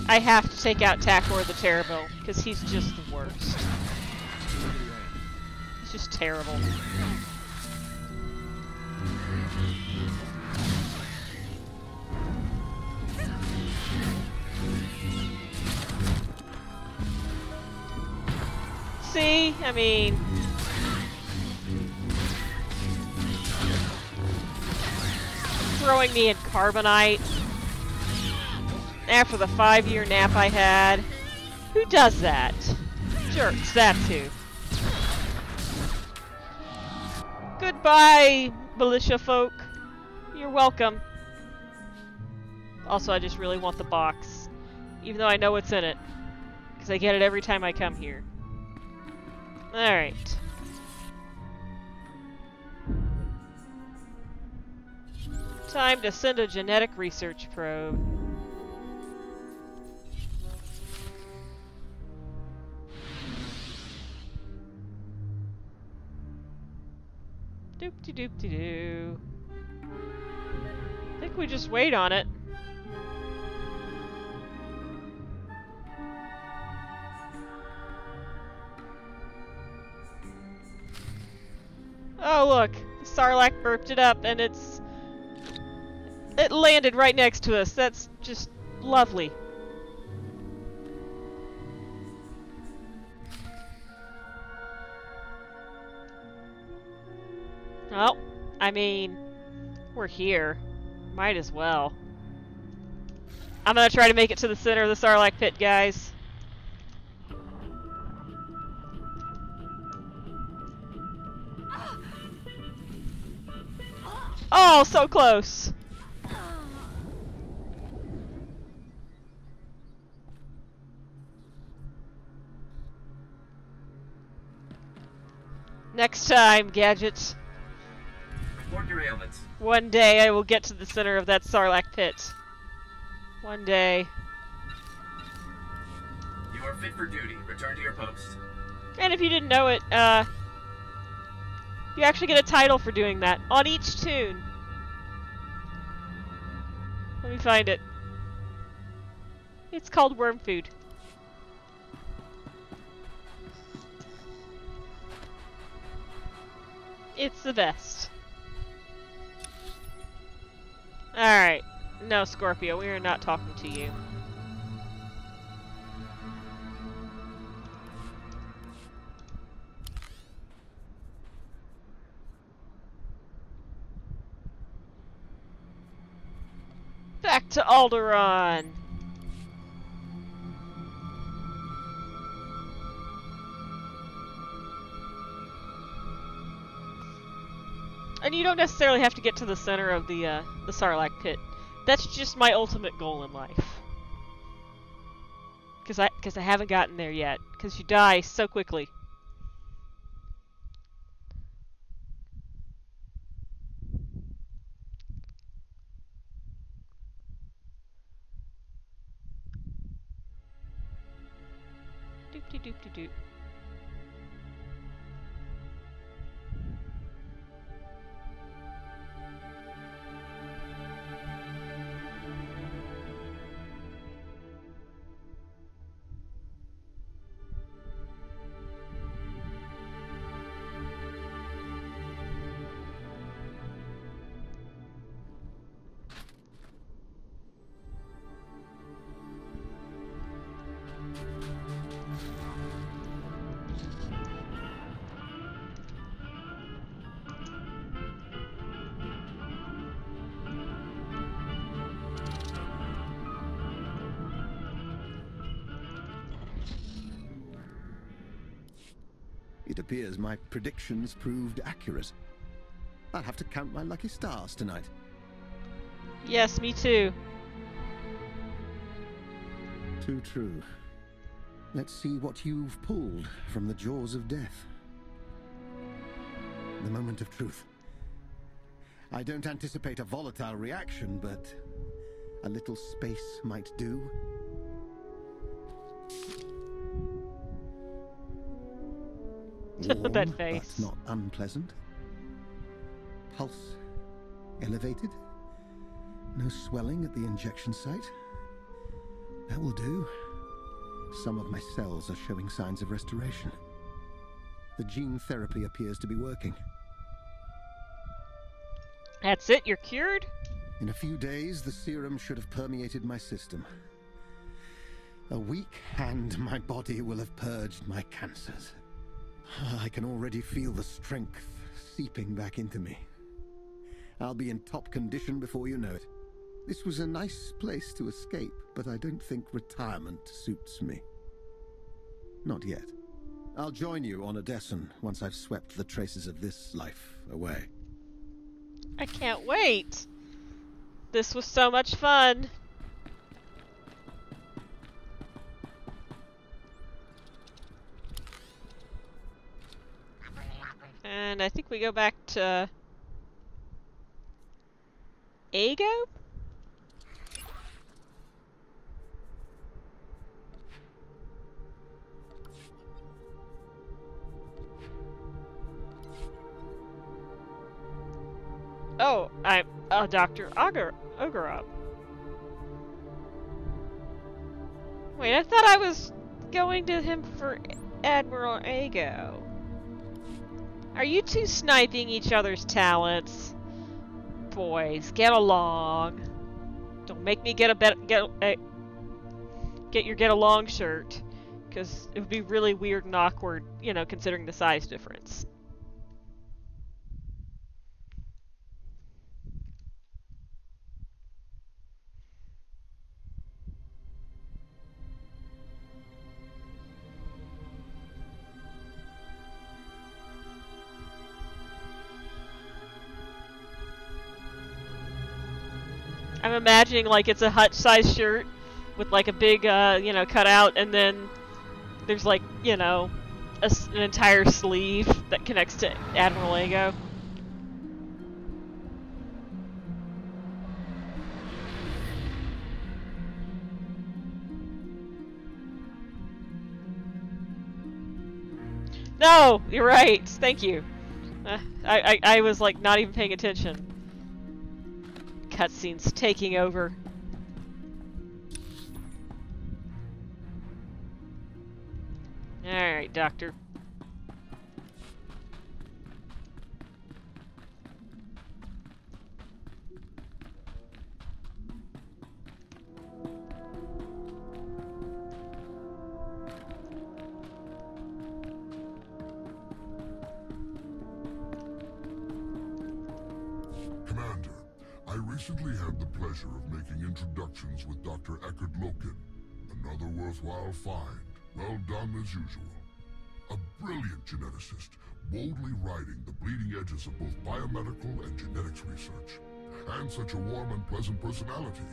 I have to take out Takor the Terrible, because he's just the worst. He's just terrible. See? I mean... Throwing me in Carbonite after the five-year nap I had. Who does that? Jerks, that's who. Goodbye, militia folk. You're welcome. Also, I just really want the box. Even though I know what's in it. Because I get it every time I come here. Alright. Time to send a genetic research probe. Doop de doop de doo. I think we just wait on it. Oh look, Sarlacc burped it up and it's... It landed right next to us. That's just lovely. Well, I mean, we're here. Might as well. I'm gonna try to make it to the center of the Sarlacc pit, guys. Oh, so close! Next time, gadgets. One day I will get to the center of that Sarlacc pit. One day. You are fit for duty. Return to your post. And if you didn't know it, uh, you actually get a title for doing that on each tune. Let me find it. It's called Worm Food. It's the best. Alright. No, Scorpio, we are not talking to you. Back to Alderaan! And you don't necessarily have to get to the center of the uh, the Sarlacc pit. That's just my ultimate goal in life. Cause I cause I haven't gotten there yet. Cause you die so quickly. Doop de doop de doop. Appears my predictions proved accurate. I'll have to count my lucky stars tonight. Yes, me too. Too true. Let's see what you've pulled from the jaws of death. The moment of truth. I don't anticipate a volatile reaction, but a little space might do. Warm, that face. But not unpleasant. Pulse elevated. No swelling at the injection site. That will do. Some of my cells are showing signs of restoration. The gene therapy appears to be working. That's it? You're cured? In a few days, the serum should have permeated my system. A week, and my body will have purged my cancers. I can already feel the strength seeping back into me. I'll be in top condition before you know it. This was a nice place to escape, but I don't think retirement suits me. Not yet. I'll join you on Odessen once I've swept the traces of this life away. I can't wait. This was so much fun. I think we go back to Aygo? Oh, I'm uh, Dr. Oggurobb. Wait, I thought I was going to him for Admiral Aygo. Are you two sniping each other's talents? Boys, get along. Don't make me get a bet get a, get your get along shirt, because it would be really weird and awkward, you know, considering the size difference. I'm imagining like it's a Hutt-sized shirt with like a big, uh, you know, cutout, and then there's like, you know, a, an entire sleeve that connects to Admiral Aygo. No, you're right. Thank you. Uh, I, I I was like not even paying attention cutscenes taking over. Alright, Doctor. Recently had the pleasure of making introductions with Dr. Eckard Lokin. Another worthwhile find. Well done as usual. A brilliant geneticist, boldly riding the bleeding edges of both biomedical and genetics research. And such a warm and pleasant personality.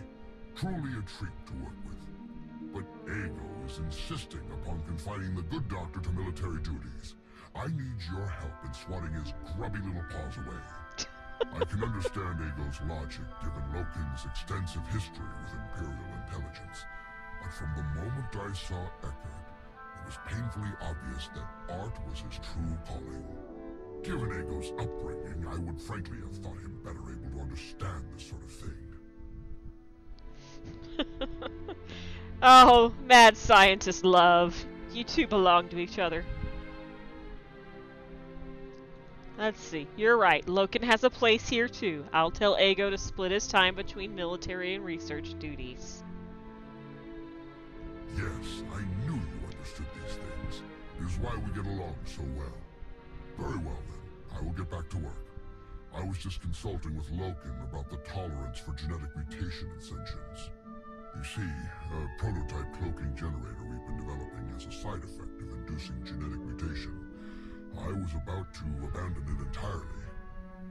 Truly a treat to work with. But Aygo is insisting upon confining the good doctor to military duties. I need your help in swatting his grubby little paws away. I can understand Aygo's logic, given Lokin's extensive history with Imperial intelligence. But from the moment I saw Eckard, it was painfully obvious that art was his true calling. Given Aygo's upbringing, I would frankly have thought him better able to understand this sort of thing. oh, mad scientist love. You two belong to each other. Let's see. You're right. Lokin has a place here too. I'll tell Aygo to split his time between military and research duties. Yes, I knew you understood these things. It is why we get along so well. Very well then. I will get back to work. I was just consulting with Lokin about the tolerance for genetic mutation sentience. You see, a prototype cloaking generator we've been developing has a side effect of inducing genetic mutation. I was about to abandon it entirely.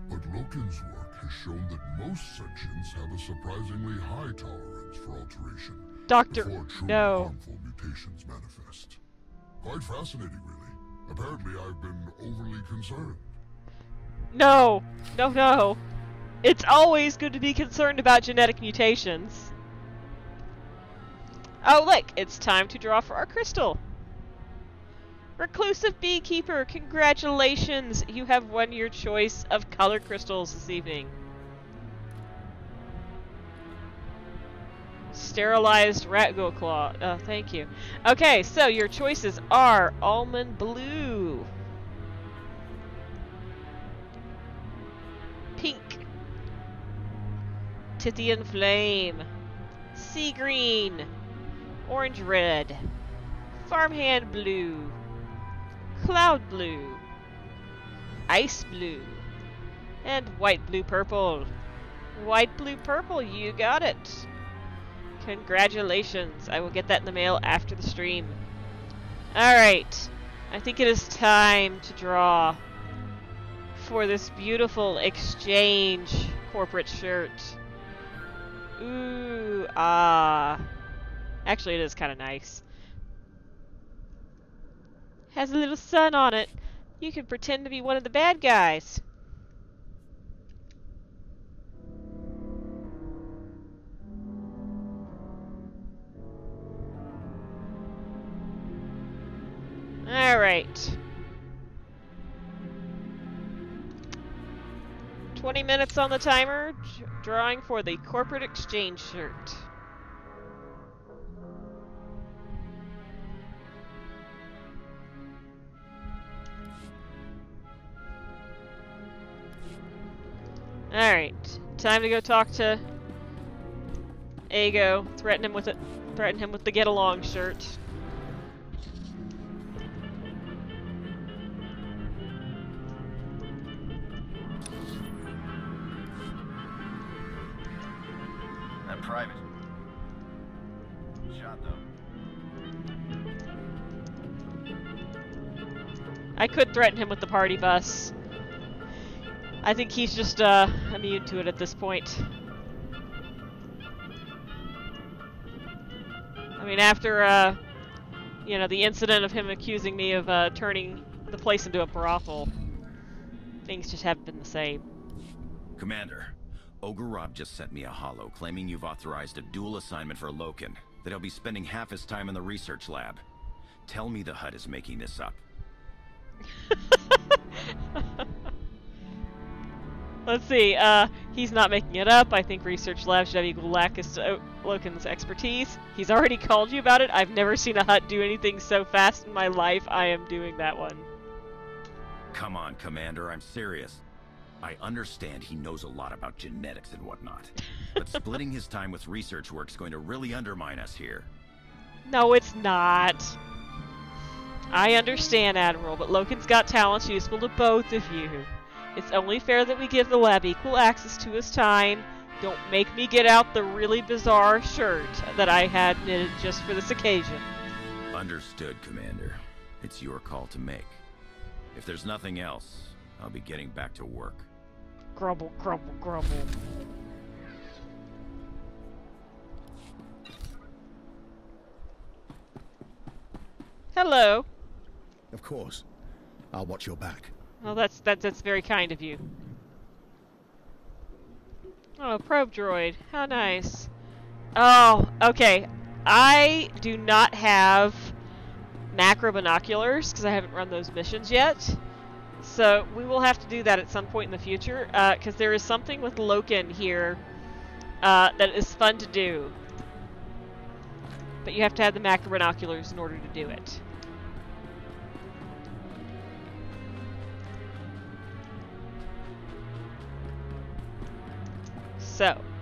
But Lokin's work has shown that most sentients have a surprisingly high tolerance for alteration Doctor, no. harmful mutations manifest. Quite fascinating, really. Apparently, I've been overly concerned. No, no, no. It's always good to be concerned about genetic mutations. Oh, look, it's time to draw for our crystal. Reclusive Beekeeper, congratulations! You have won your choice of color crystals this evening. Sterilized Ratgo Claw. Uh, thank you. Okay, so your choices are Almond Blue, Pink, Tithian Flame, Sea Green, Orange Red, Farmhand Blue, Cloud Blue, Ice Blue, and White Blue Purple. White Blue Purple, you got it! Congratulations. I will get that in the mail after the stream. Alright. I think it is time to draw for this beautiful exchange corporate shirt. Ooh, ah. Actually, it is kind of nice. Has a little sun on it. You can pretend to be one of the bad guys. Alright. 20 minutes on the timer, drawing for the corporate exchange shirt. Alright, time to go talk to Aygo. Threaten him with it. Threaten him with the get along shirt. I'm private. Shot though. I could threaten him with the party bus. I think he's just uh, immune to it at this point. I mean, after, uh, you know, the incident of him accusing me of uh, turning the place into a brothel, things just haven't been the same. Commander, Oggurobb just sent me a holo claiming you've authorized a dual assignment for Lokin, that he'll be spending half his time in the research lab. Tell me the Hutt is making this up. Let's see, uh, he's not making it up. I think Research Lab should have equal Lacus to Lokin's expertise. He's already called you about it. I've never seen a Hutt do anything so fast in my life. I am doing that one. Come on, Commander, I'm serious. I understand he knows a lot about genetics and whatnot, but splitting his time with research work's going to really undermine us here. No, it's not. I understand, Admiral, but Lokin's got talents useful to both of you. It's only fair that we give the lab equal access to his time. Don't make me get out the really bizarre shirt that I had knitted just for this occasion. Understood, Commander. It's your call to make. If there's nothing else, I'll be getting back to work. Grumble, grumble, grumble. Hello. Of course. I'll watch your back. Well, that's that's that's very kind of you. Oh, probe droid. How nice. Oh, okay. I do not have macro binoculars because I haven't run those missions yet. So we will have to do that at some point in the future because uh, there is something with Lokin here uh, that is fun to do. But you have to have the macro binoculars in order to do it. So,